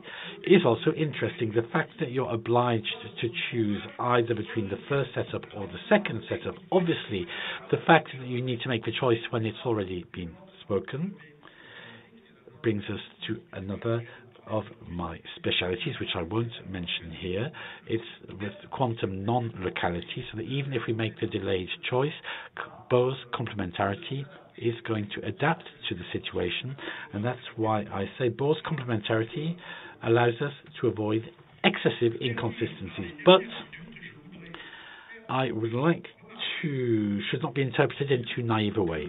is also interesting. The fact that you're obliged to choose either between the first setup or the second setup, obviously, the fact that you need to make the choice when it's already been spoken brings us to another of my specialities, which I won't mention here. It's with quantum non-locality, so that even if we make the delayed choice, Bohr's complementarity is going to adapt to the situation, and that's why I say Bohr's complementarity allows us to avoid excessive inconsistencies. But I would like to should not be interpreted in too naive a way.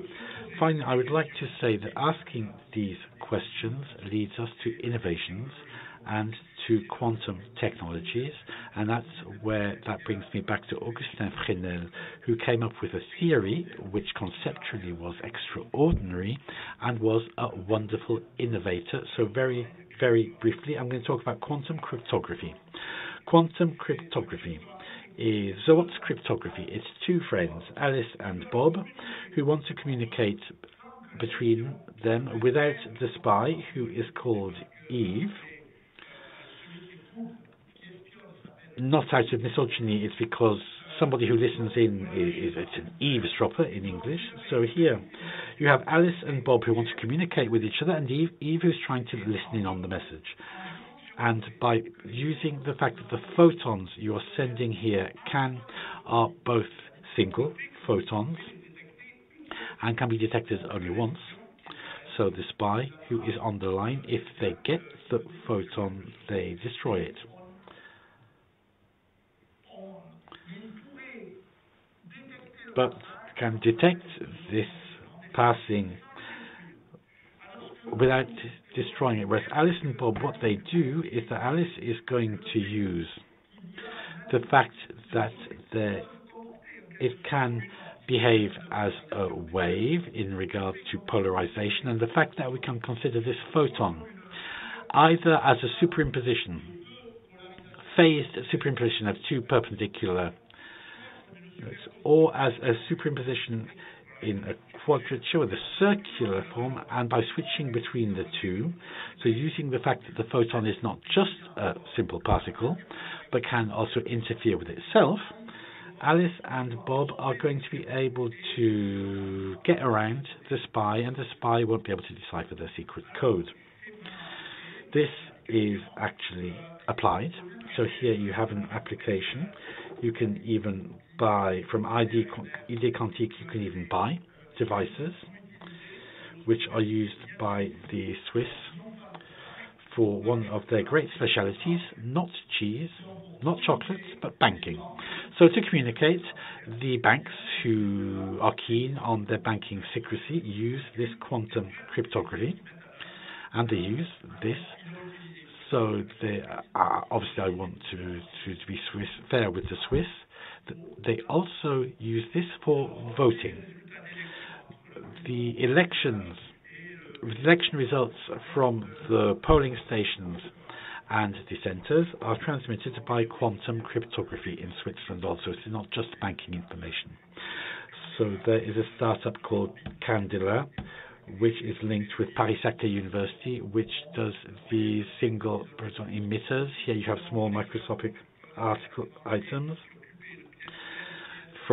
Finally, I would like to say that asking these questions leads us to innovations and to quantum technologies, and that's where that brings me back to Augustin Fresnel, who came up with a theory which conceptually was extraordinary and was a wonderful innovator. So very, very briefly, I'm going to talk about quantum cryptography. Quantum cryptography is so what's cryptography? It's two friends, Alice and Bob, who want to communicate between them without the spy, who is called Eve. Not out of misogyny, it's because somebody who listens in is, it's an eavesdropper in English. So here you have Alice and Bob who want to communicate with each other, and Eve, Eve who's trying to listen in on the message. And by using the fact that the photons you are sending here can are both single photons and can be detected only once. So the spy who is on the line, if they get the photon, they destroy it. But can detect this passing without destroying it. Whereas Alice and Bob, what they do is that Alice is going to use the fact that the, it can behave as a wave in regard to polarization, and the fact that we can consider this photon either as a superimposition, phased superimposition of two perpendicular, or as a superimposition in a quadrature with a circular form, and by switching between the two, so using the fact that the photon is not just a simple particle, but can also interfere with itself, Alice and Bob are going to be able to get around the spy, and the spy won't be able to decipher their secret code. This is actually applied. So here you have an application. You can even buy from ID, ID Quantique, you can even buy devices which are used by the Swiss for one of their great specialities, not cheese, not chocolates, but banking. So to communicate, the banks who are keen on their banking secrecy use this quantum cryptography, and they use this. So they uh, obviously I want to, to, to be Swiss fair with the Swiss. They also use this for voting. The elections, election results from the polling stations and the centres are transmitted by quantum cryptography in Switzerland also. It's not just banking information. So there is a startup called Quandela, which is linked with Paris-Saclay University, which does the single photon emitters. Here you have small microscopic article items.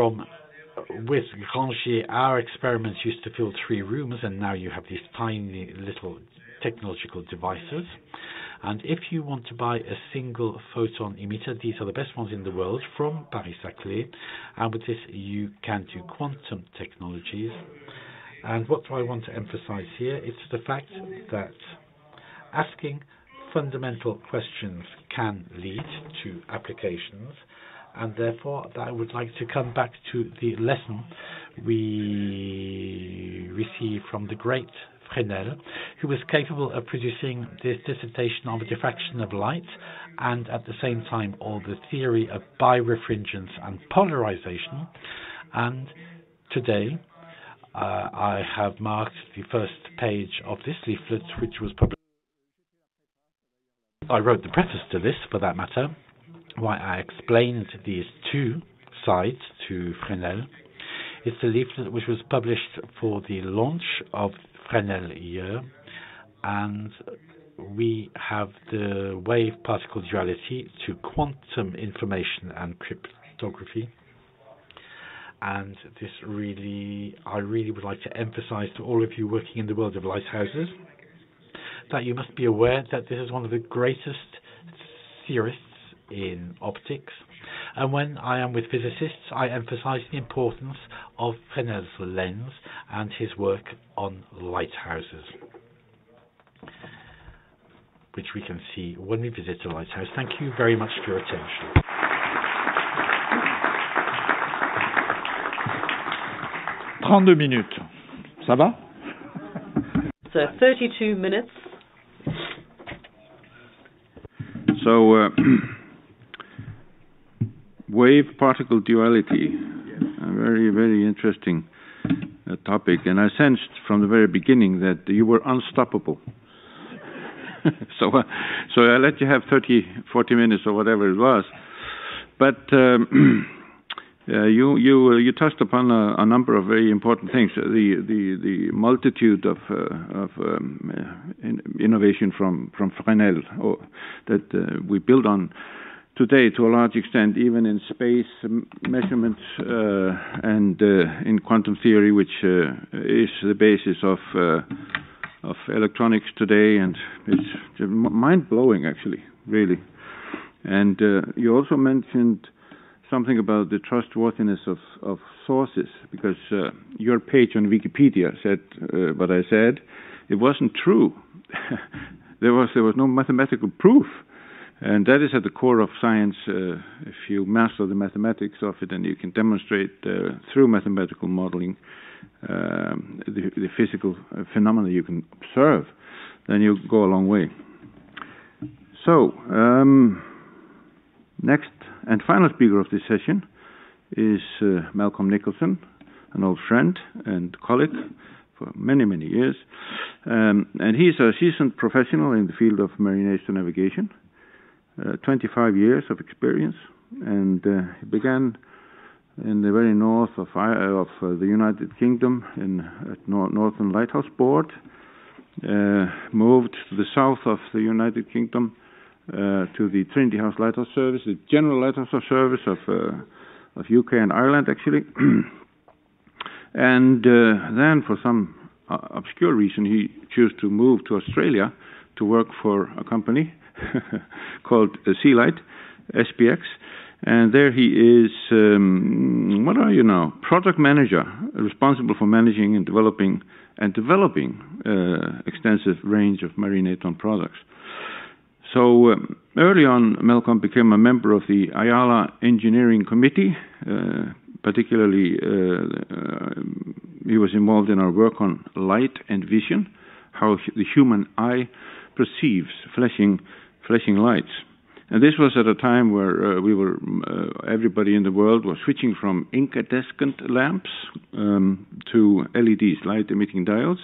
From uh, with Grangier, our experiments used to fill three rooms, and now you have these tiny little technological devices. And if you want to buy a single photon emitter, these are the best ones in the world from Paris-Saclay. And with this, you can do quantum technologies. And what do I want to emphasize here? It's the fact that asking fundamental questions can lead to applications and therefore I would like to come back to the lesson we received from the great Fresnel, who was capable of producing this dissertation on the diffraction of light and at the same time all the theory of birefringence and polarization. And today uh, I have marked the first page of this leaflet, which was published. I wrote the preface to this, for that matter, why I explained these two sides to Fresnel. It's a leaflet which was published for the launch of Fresnel year, and we have the wave particle duality to quantum information and cryptography. And this really, I really would like to emphasize to all of you working in the world of lighthouses that you must be aware that this is one of the greatest theorists in optics. And when I am with physicists, I emphasize the importance of Fresnel's lens and his work on lighthouses, which we can see when we visit a lighthouse. Thank you very much for your attention. Trente minutes. Ça va? [laughs] So 32 minutes. So, uh, [clears throat] wave particle duality, a very, very interesting uh, topic. And I sensed from the very beginning that you were unstoppable. [laughs] so, uh, so I let you have 30, 40 minutes or whatever it was. But um, [clears throat] uh, you you uh, you touched upon a, a, number of very important things. The the the multitude of uh, of um, uh, in innovation from from Fresnel or that we build on today to a large extent, even in space measurements uh, and uh, in quantum theory, which uh, is the basis of of electronics today, and it's mind blowing, actually, really. And you also mentioned something about the trustworthiness of, of sources, because uh, your page on Wikipedia said uh, what I said. It wasn't true. [laughs] there was there was no mathematical proof and that is at the core of science. Uh, if you master the mathematics of it, and you can demonstrate uh, through mathematical modeling um, the, the, physical phenomena you can observe. then you go a long way. So, um, next and final speaker of this session is uh, Malcolm Nicholson, an old friend and colleague for many, many years. Um, and he's a seasoned professional in the field of marine navigation, uh, 25 years of experience, and uh, began in the very north of, of uh, the United Kingdom in at Nor- Northern Lighthouse Board, uh, moved to the south of the United Kingdom uh, to the Trinity House Lighthouse Service, the General Lighthouse Service of uh, of UK and Ireland actually. [clears throat] and uh, then, for some uh, obscure reason, he chose to move to Australia to work for a company [laughs] called uh, Sealite, SPX. And there he is, um, what are you now? Product manager, responsible for managing and developing and developing uh, extensive range of Marine AtoN products. So um, early on, Malcolm became a member of the IALA Engineering Committee. Uh, particularly, uh, uh, he was involved in our work on light and vision, how the human eye perceives flashing, flashing lights. And this was at a time where uh, we were, uh, everybody in the world was switching from incandescent lamps um, to LEDs, light emitting diodes,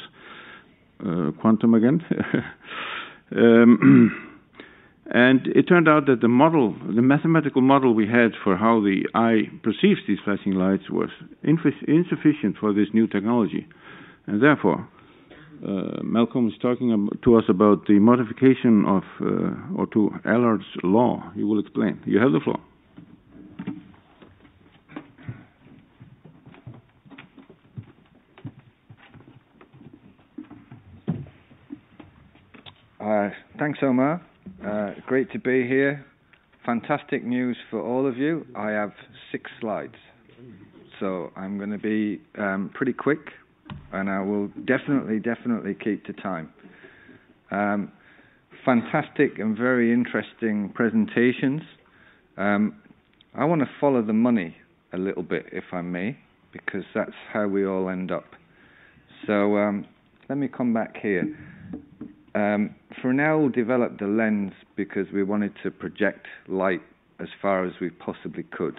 uh, quantum again. [laughs] um, [clears throat] And it turned out that the model, the mathematical model we had for how the eye perceives these flashing lights was insufficient for this new technology. And therefore, uh, Malcolm is talking to us about the modification of, uh, or to Allard's law. He will explain. You have the floor. Uh, thanks, Omar. Uh, great to be here. Fantastic news for all of you. I have six slides. So I'm going to be um, pretty quick and I will definitely, definitely keep to time. Um, fantastic and very interesting presentations. Um, I want to follow the money a little bit, if I may, because that's how we all end up. So um, let me come back here. Um, Fresnel developed the lens because we wanted to project light as far as we possibly could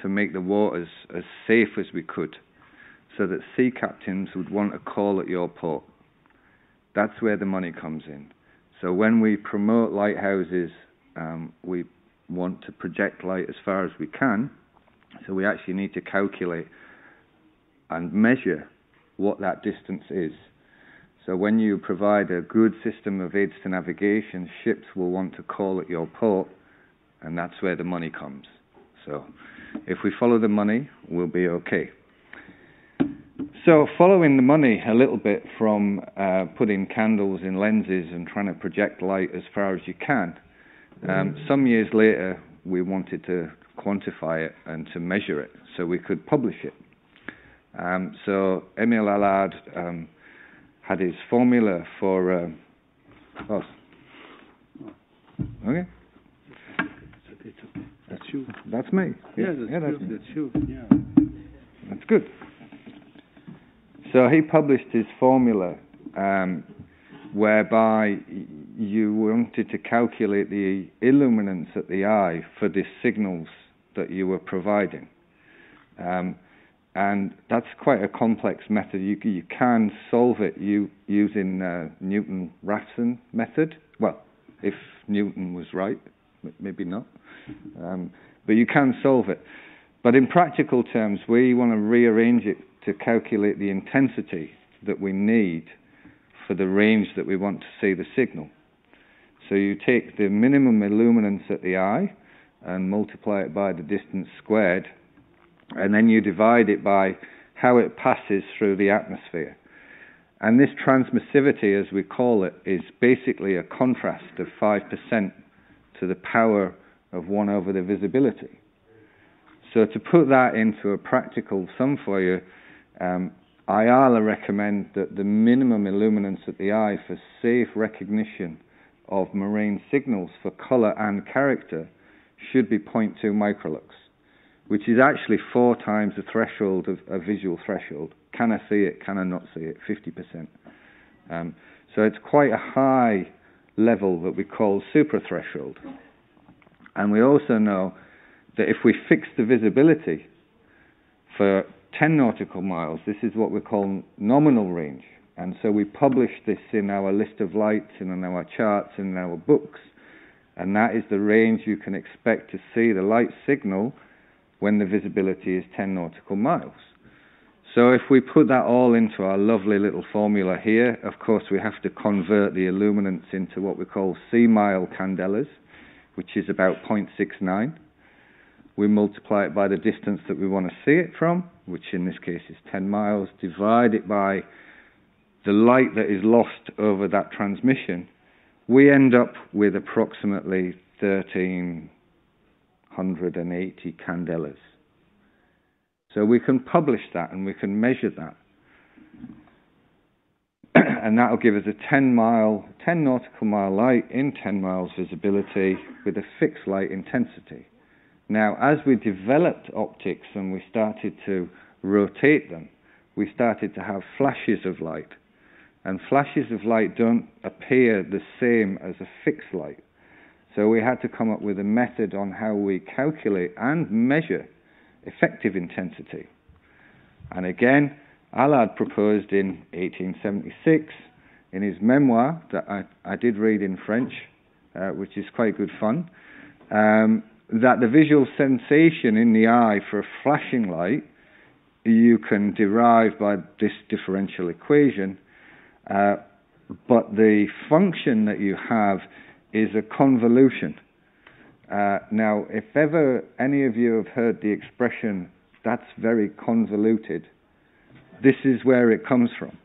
to make the waters as safe as we could so that sea captains would want a call at your port. That's where the money comes in. So when we promote lighthouses, um, we want to project light as far as we can. So we actually need to calculate and measure what that distance is. So when you provide a good system of aids to navigation, ships will want to call at your port, and that's where the money comes. So if we follow the money, we'll be okay. So following the money a little bit from uh, putting candles in lenses and trying to project light as far as you can, um, some years later we wanted to quantify it and to measure it so we could publish it. Um, so Émile Allard um, had his formula for. Uh, oh, okay. That's you. That's me. Yeah, that's, yeah, that's, that's you. Yeah. That's good. So he published his formula, um, whereby you wanted to calculate the illuminance at the eye for the signals that you were providing. Um, and that's quite a complex method. You, you can solve it you, using uh, Newton-Raphson method. Well, if Newton was right, maybe not. Um, but you can solve it. But in practical terms, we want to rearrange it to calculate the intensity that we need for the range that we want to see the signal. So you take the minimum illuminance at the eye and multiply it by the distance squared and then you divide it by how it passes through the atmosphere. And this transmissivity, as we call it, is basically a contrast of 5% to the power of 1 over the visibility. So to put that into a practical sum for you, um, IALA recommend that the minimum illuminance at the eye for safe recognition of marine signals for color and character should be 0.2 microlux which is actually four times the threshold of a visual threshold. Can I see it? Can I not see it? 50%. Um, So it's quite a high level that we call super threshold. And we also know that if we fix the visibility for 10 nautical miles, this is what we call nominal range. And so we publish this in our list of lights and in our charts and in our books. And that is the range you can expect to see the light signal when the visibility is 10 nautical miles. So if we put that all into our lovely little formula here, of course we have to convert the illuminance into what we call sea-mile candelas, which is about 0.69. We multiply it by the distance that we want to see it from, which in this case is 10 miles, divide it by the light that is lost over that transmission, we end up with approximately 1380 candelas. So we can publish that and we can measure that. [clears throat] and that will give us a 10 mile, 10 nautical mile light in 10 miles visibility with a fixed light intensity. Now, as we developed optics and we started to rotate them, we started to have flashes of light. And flashes of light don't appear the same as a fixed light. So we had to come up with a method on how we calculate and measure effective intensity. And again, Allard proposed in 1876 in his memoir that I, I did read in French, uh, which is quite good fun, um, that the visual sensation in the eye for a flashing light you can derive by this differential equation, uh, but the function that you have is a convolution. Uh, now, if ever any of you have heard the expression, that's very convoluted, this is where it comes from.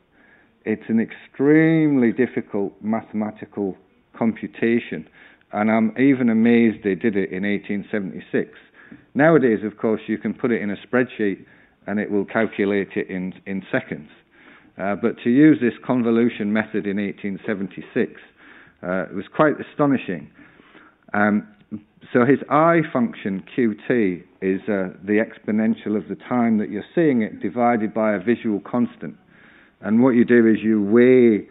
It's an extremely difficult mathematical computation, and I'm even amazed they did it in 1876. Nowadays, of course, you can put it in a spreadsheet and it will calculate it in, in seconds. Uh, but to use this convolution method in 1876 uh, was quite astonishing. Um, so his eye function, qt, is uh, the exponential of the time that you're seeing it divided by a visual constant. And what you do is you weigh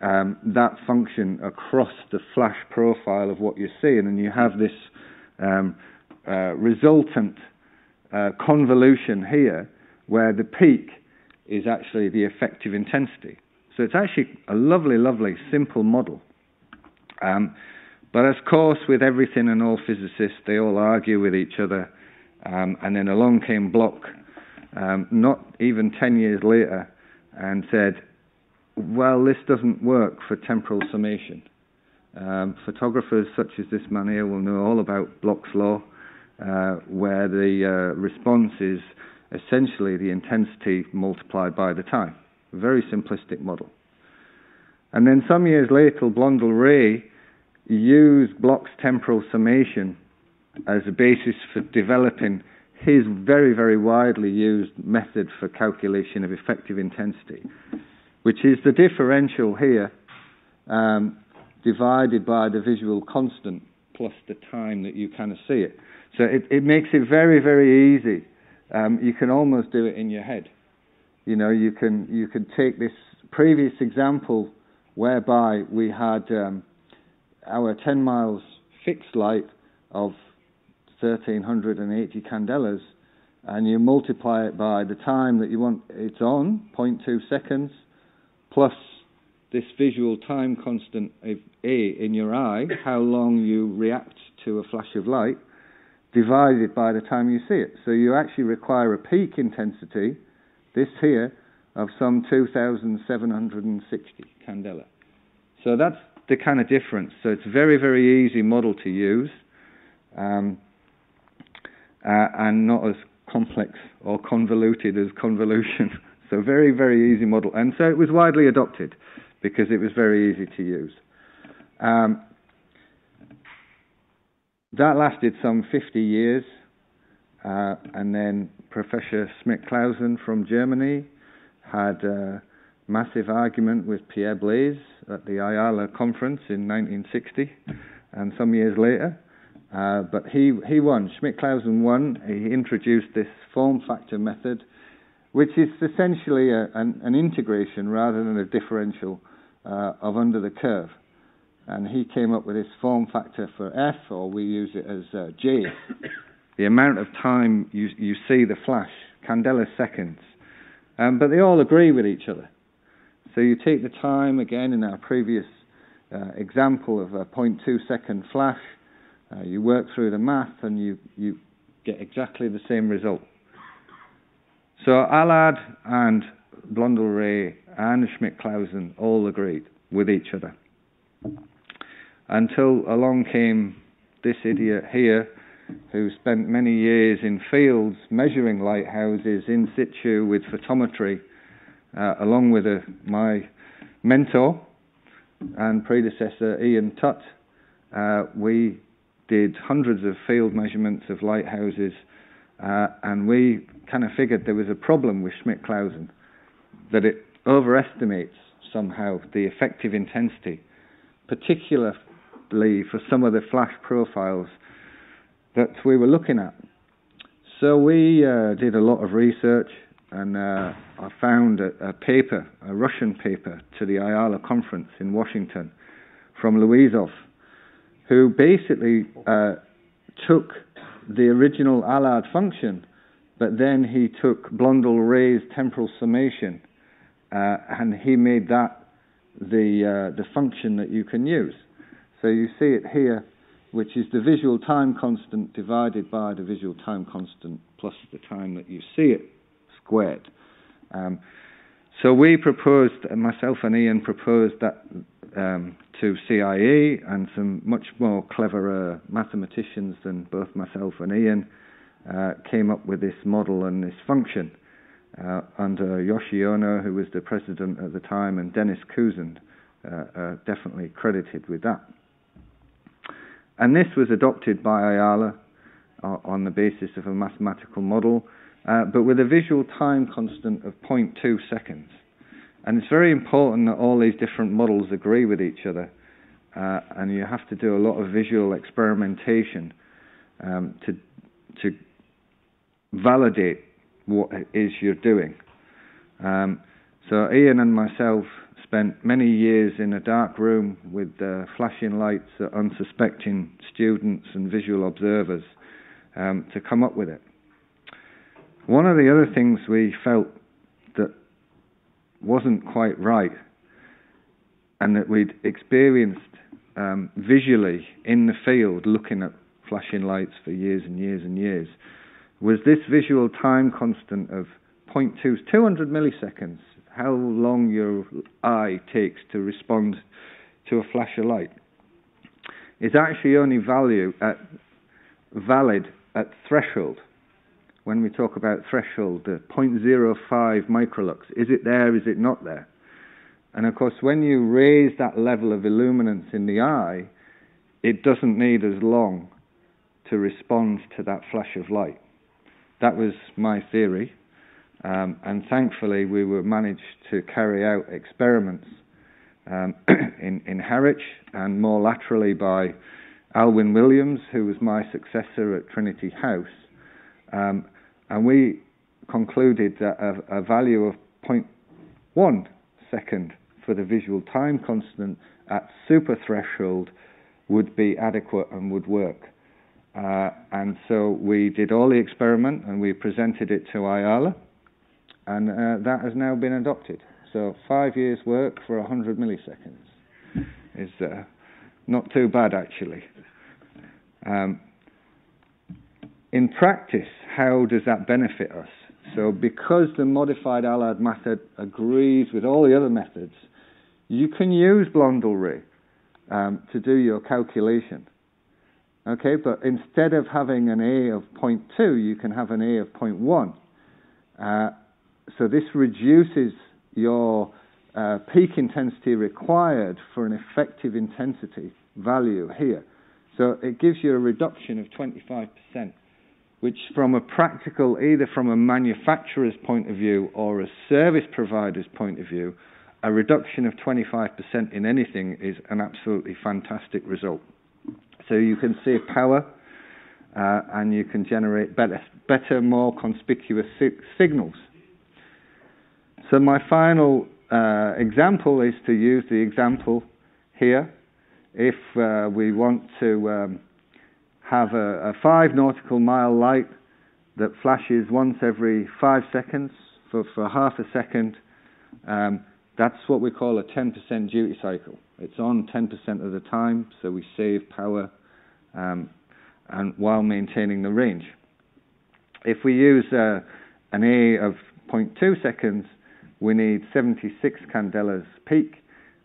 um, that function across the flash profile of what you're seeing, and you have this um, uh, resultant uh, convolution here where the peak is actually the effective intensity. So it's actually a lovely, lovely, simple model. Um, but of course, with everything and all physicists, they all argue with each other. Um, and then along came Bloch, um, not even 10 years later, and said, well, this doesn't work for temporal summation. Um, photographers such as this man here will know all about Bloch's law, uh, where the uh, response is essentially the intensity multiplied by the time. Very simplistic model. And then some years later, Blondel-Rey used Bloch's temporal summation as a basis for developing his very, very widely used method for calculation of effective intensity, which is the differential here um, divided by the visual constant plus the time that you kind of see it. So it, it makes it very, very easy. Um, you can almost do it in your head. You know, you can you can take this previous example whereby we had um, our 10 miles fixed light of 1380 candelas and you multiply it by the time that you want it's on, 0.2 seconds, plus this visual time constant of A in your eye, how long you react to a flash of light, divided by the time you see it. So you actually require a peak intensity, this here, of some 2,760 candela. So that's the kind of difference. So it's a very, very easy model to use um, uh, and not as complex or convoluted as convolution. [laughs] so very, very easy model. And so it was widely adopted because it was very easy to use. Um, that lasted some 50 years, uh, and then Professor Schmidt-Clausen from Germany had a massive argument with Pierre Blaise at the IALA conference in 1960, and some years later. Uh, but he, he won. Schmidt-Clausen won. He introduced this form factor method, which is essentially a, an, an, integration rather than a differential uh, of under the curve. And he came up with this form factor for F, or we use it as uh, J. the amount of time you, you see the flash, candela seconds. Um, but they all agree with each other. So you take the time, again, in our previous uh, example of a 0.2 second flash, uh, you work through the math and you, you get exactly the same result. So Allard and Blondel-Rey and Schmidt-Clausen all agreed with each other. Until along came this idiot here who spent many years in fields measuring lighthouses in situ with photometry, uh, along with uh, my mentor and predecessor Ian Tutt. Uh, we did hundreds of field measurements of lighthouses, uh, and we kind of figured there was a problem with Schmidt-Clausen, that it overestimates somehow the effective intensity, particularly for some of the flash profiles that we were looking at. So we uh, did a lot of research, and uh, I found a, a, paper, a Russian paper, to the IALA conference in Washington from Luizov, who basically uh, took the original Allard function, but then he took Blondel-Rey's temporal summation, uh, and he made that the uh, the function that you can use. So you see it here which is the visual time constant divided by the visual time constant plus the time that you see it squared. Um, so we proposed, uh, myself and Ian proposed that um, to CIE and some much more cleverer mathematicians than both myself and Ian uh, came up with this model and this function uh, under Yoshi Ohno, who was the president at the time, and Dennis Couzens, uh, definitely credited with that. And this was adopted by IALA uh, on the basis of a mathematical model, uh, but with a visual time constant of 0.2 seconds. And it's very important that all these different models agree with each other, uh, and you have to do a lot of visual experimentation um, to to validate what it is you're doing. Um, so Ian and myself spent many years in a dark room with uh, flashing lights at unsuspecting students and visual observers um, to come up with it. One of the other things we felt that wasn't quite right and that we'd experienced um, visually in the field looking at flashing lights for years and years and years was this visual time constant of 0.2, 200 milliseconds how long your eye takes to respond to a flash of light is actually only value at, valid at threshold. When we talk about threshold, the 0.05 microlux, is it there, is it not there? And of course, when you raise that level of illuminance in the eye, it doesn't need as long to respond to that flash of light. That was my theory. Um, and thankfully, we were managed to carry out experiments um, [clears throat] in, in Harwich and more laterally by Alwyn Williams, who was my successor at Trinity House. Um, and we concluded that a, a value of 0.1 second for the visual time constant at super threshold would be adequate and would work. Uh, and so we did all the experiment and we presented it to IALA and uh, that has now been adopted. So five years' work for 100 milliseconds is uh, not too bad, actually. Um, in practice, how does that benefit us? So, because the modified Allard method agrees with all the other methods, you can use Blondel-Rey um, to do your calculation. Okay, but instead of having an A of 0.2, you can have an A of 0.1. Uh, so this reduces your uh, peak intensity required for an effective intensity value here. So it gives you a reduction of 25%, which from a practical, either from a manufacturer's point of view or a service provider's point of view, a reduction of 25% in anything is an absolutely fantastic result. So you can save power uh, and you can generate better, better more conspicuous si- signals. So my final uh, example is to use the example here. If uh, we want to um, have a, a, five nautical mile light that flashes once every five seconds for, for half a second, um, that's what we call a 10% duty cycle. It's on 10% of the time, so we save power um, and while maintaining the range. If we use uh, an A of 0.2 seconds, we need 76 candelas peak.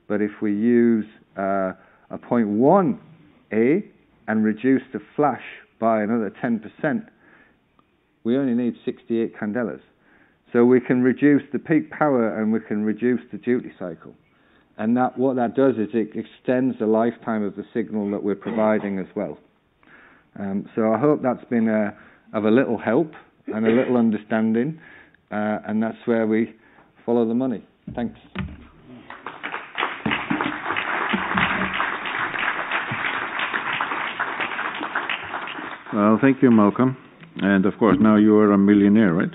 But if we use uh, a 0.1 A and reduce the flash by another 10%, we only need 68 candelas. So we can reduce the peak power and we can reduce the duty cycle. And that, what that does is it extends the lifetime of the signal that we're providing as well. Um, so I hope that's been a, of a little help and a little understanding, uh, and that's where we follow the money. Thanks. Well, thank you, Malcolm. And of course, now you are a millionaire, right?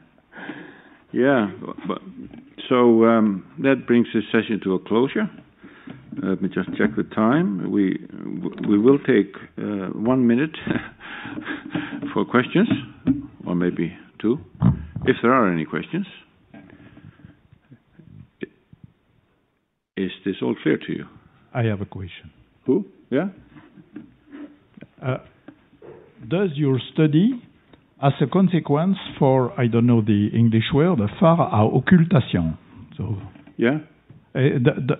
[laughs] yeah. So um, that brings this session to a closure. Let me just check the time. We we will take uh, one minute [laughs] for questions, or maybe two, if there are any questions. Is this all clear to you? I have a question. Who? Yeah? Uh, does your study as a consequence for, I don't know the English word, à occultation? So, yeah. Uh,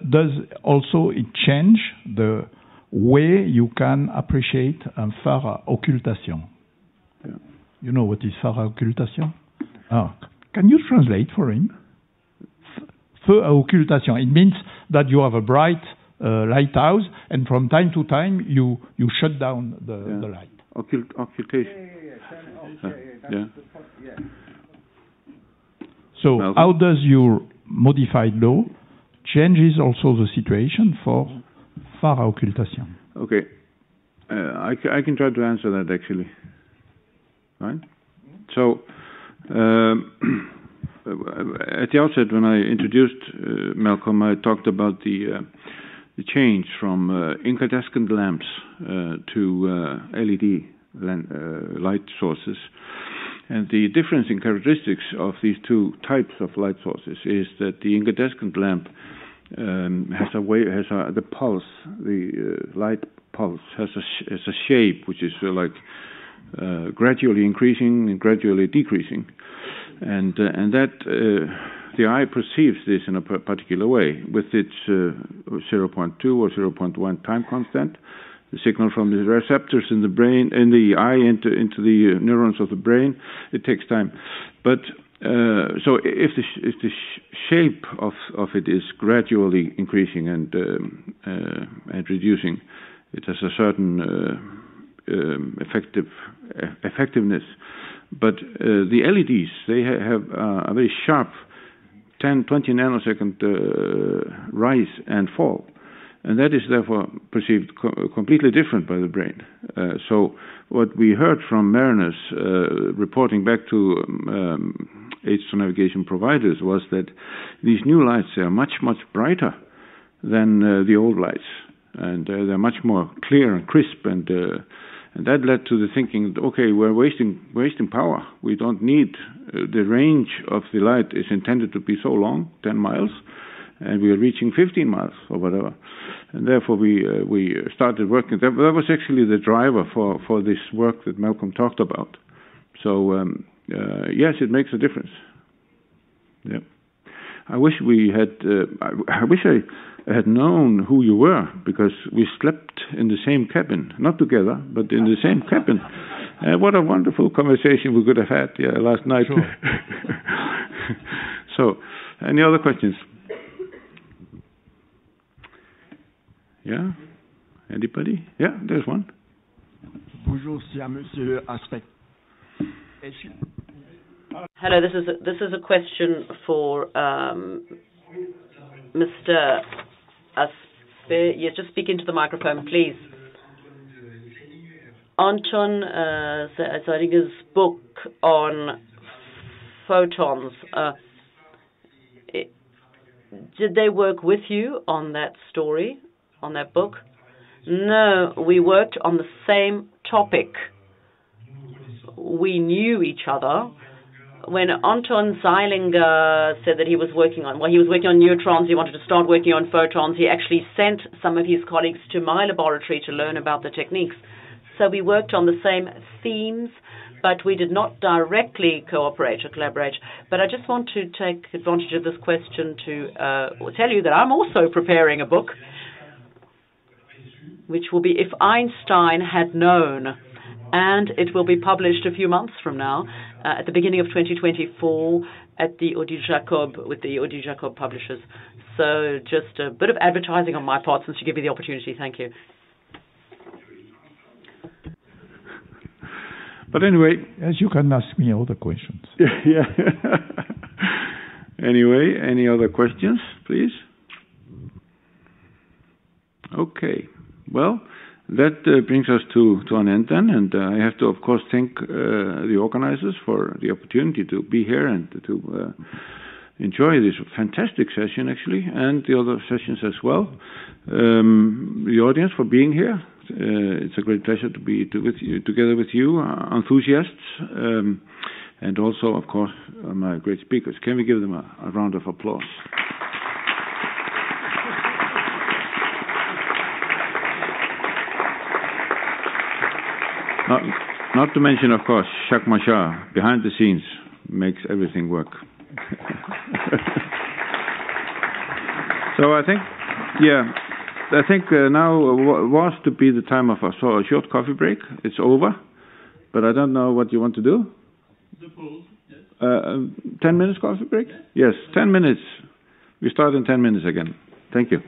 does also it change the way you can appreciate a far occultation? Yeah. You know what is far occultation? Oh, can you translate for him? Feu à occultation. It means that you have a bright uh, lighthouse, and from time to time you you shut down the, yeah. the light. Occult occultation. Yeah, yeah, yeah. So Malcolm? how does your modified law changes also the situation for phare occultation? Okay, uh, I, I can try to answer that actually. Right. So. Um, [clears throat] at the outset, when I introduced uh, Malcolm, I talked about the uh, the change from uh, incandescent lamps uh, to uh, LED light sources. And the difference in characteristics of these two types of light sources is that the incandescent lamp um, has a way, has a, the pulse, the light pulse has a, shape which is like gradually increasing and gradually decreasing, that the eye perceives this in a particular way with its uh, 0.2 or 0.1 time constant. The signal from the receptors in the brain, in the eye, into into the uh, neurons of the brain, it takes time. But uh, so if the if the shape of of it is gradually increasing and um, uh, and reducing, it has a certain uh, um, effective effectiveness. But uh, the LEDs they ha have a very sharp 10, 20 nanosecond uh, rise and fall. And that is therefore perceived co completely different by the brain. Uh, so, what we heard from mariners uh, reporting back to um, to navigation providers was that these new lights are much, much brighter than uh, the old lights. And uh, they're much more clear and crisp and uh, and that led to the thinking, okay, we're wasting wasting power. We don't need uh, the range of the light is intended to be so long, 10 miles, and we are reaching 15 miles or whatever. And therefore, we uh, we started working. That, that, was actually the driver for for this work that Malcolm talked about. So um, uh, yes, it makes a difference. Yeah. I wish we had. Uh, I, I wish I I had known who you were because we slept in the same cabin, not together, but in the same cabin. Uh, what a wonderful conversation we could have had yeah, last night. Sure. [laughs] so, any other questions? Yeah? Anybody? Yeah, there's one. Bonjour, c'est Monsieur Aspect. Hello, this is a, this is a question for um, Mr. Yes, just speak into the microphone, please. Anton uh, Zeilinger's book on photons. Uh, did they work with you on that story, on that book? No, we worked on the same topic. We knew each other. When Anton Zeilinger said that he was working on, well, he was working on neutrons, he wanted to start working on photons, he actually sent some of his colleagues to my laboratory to learn about the techniques. So we worked on the same themes, but we did not directly cooperate or collaborate. But I just want to take advantage of this question to uh, tell you that I'm also preparing a book which will be If Einstein Had Known, and it will be published a few months from now, uh, at the beginning of 2024, at the Odile Jacob, with the Odile Jacob publishers. So just a bit of advertising on my part since you give me the opportunity. Thank you. But anyway, Yes, you can ask me other questions. [laughs] yeah. anyway, any other questions, please? Okay. Well, that uh, brings us to, an end then, and uh, I have to, of course, thank uh, the organizers for the opportunity to be here and to enjoy this fantastic session, actually, and the other sessions as well. Um, the audience for being here. It's a great pleasure to be together with you, enthusiasts, um, and also, of course, my great speakers. Can we give them a round of applause? Not, not to mention, of course, Jacques Machard, behind the scenes, makes everything work. [laughs] so I think, yeah, I think uh, now was to be the time of a, so a short coffee break. It's over, but I don't know what you want to do. The pause, yes. Uh, um, ten minutes coffee break? Yes, ten minutes. We start in ten minutes again. Thank you.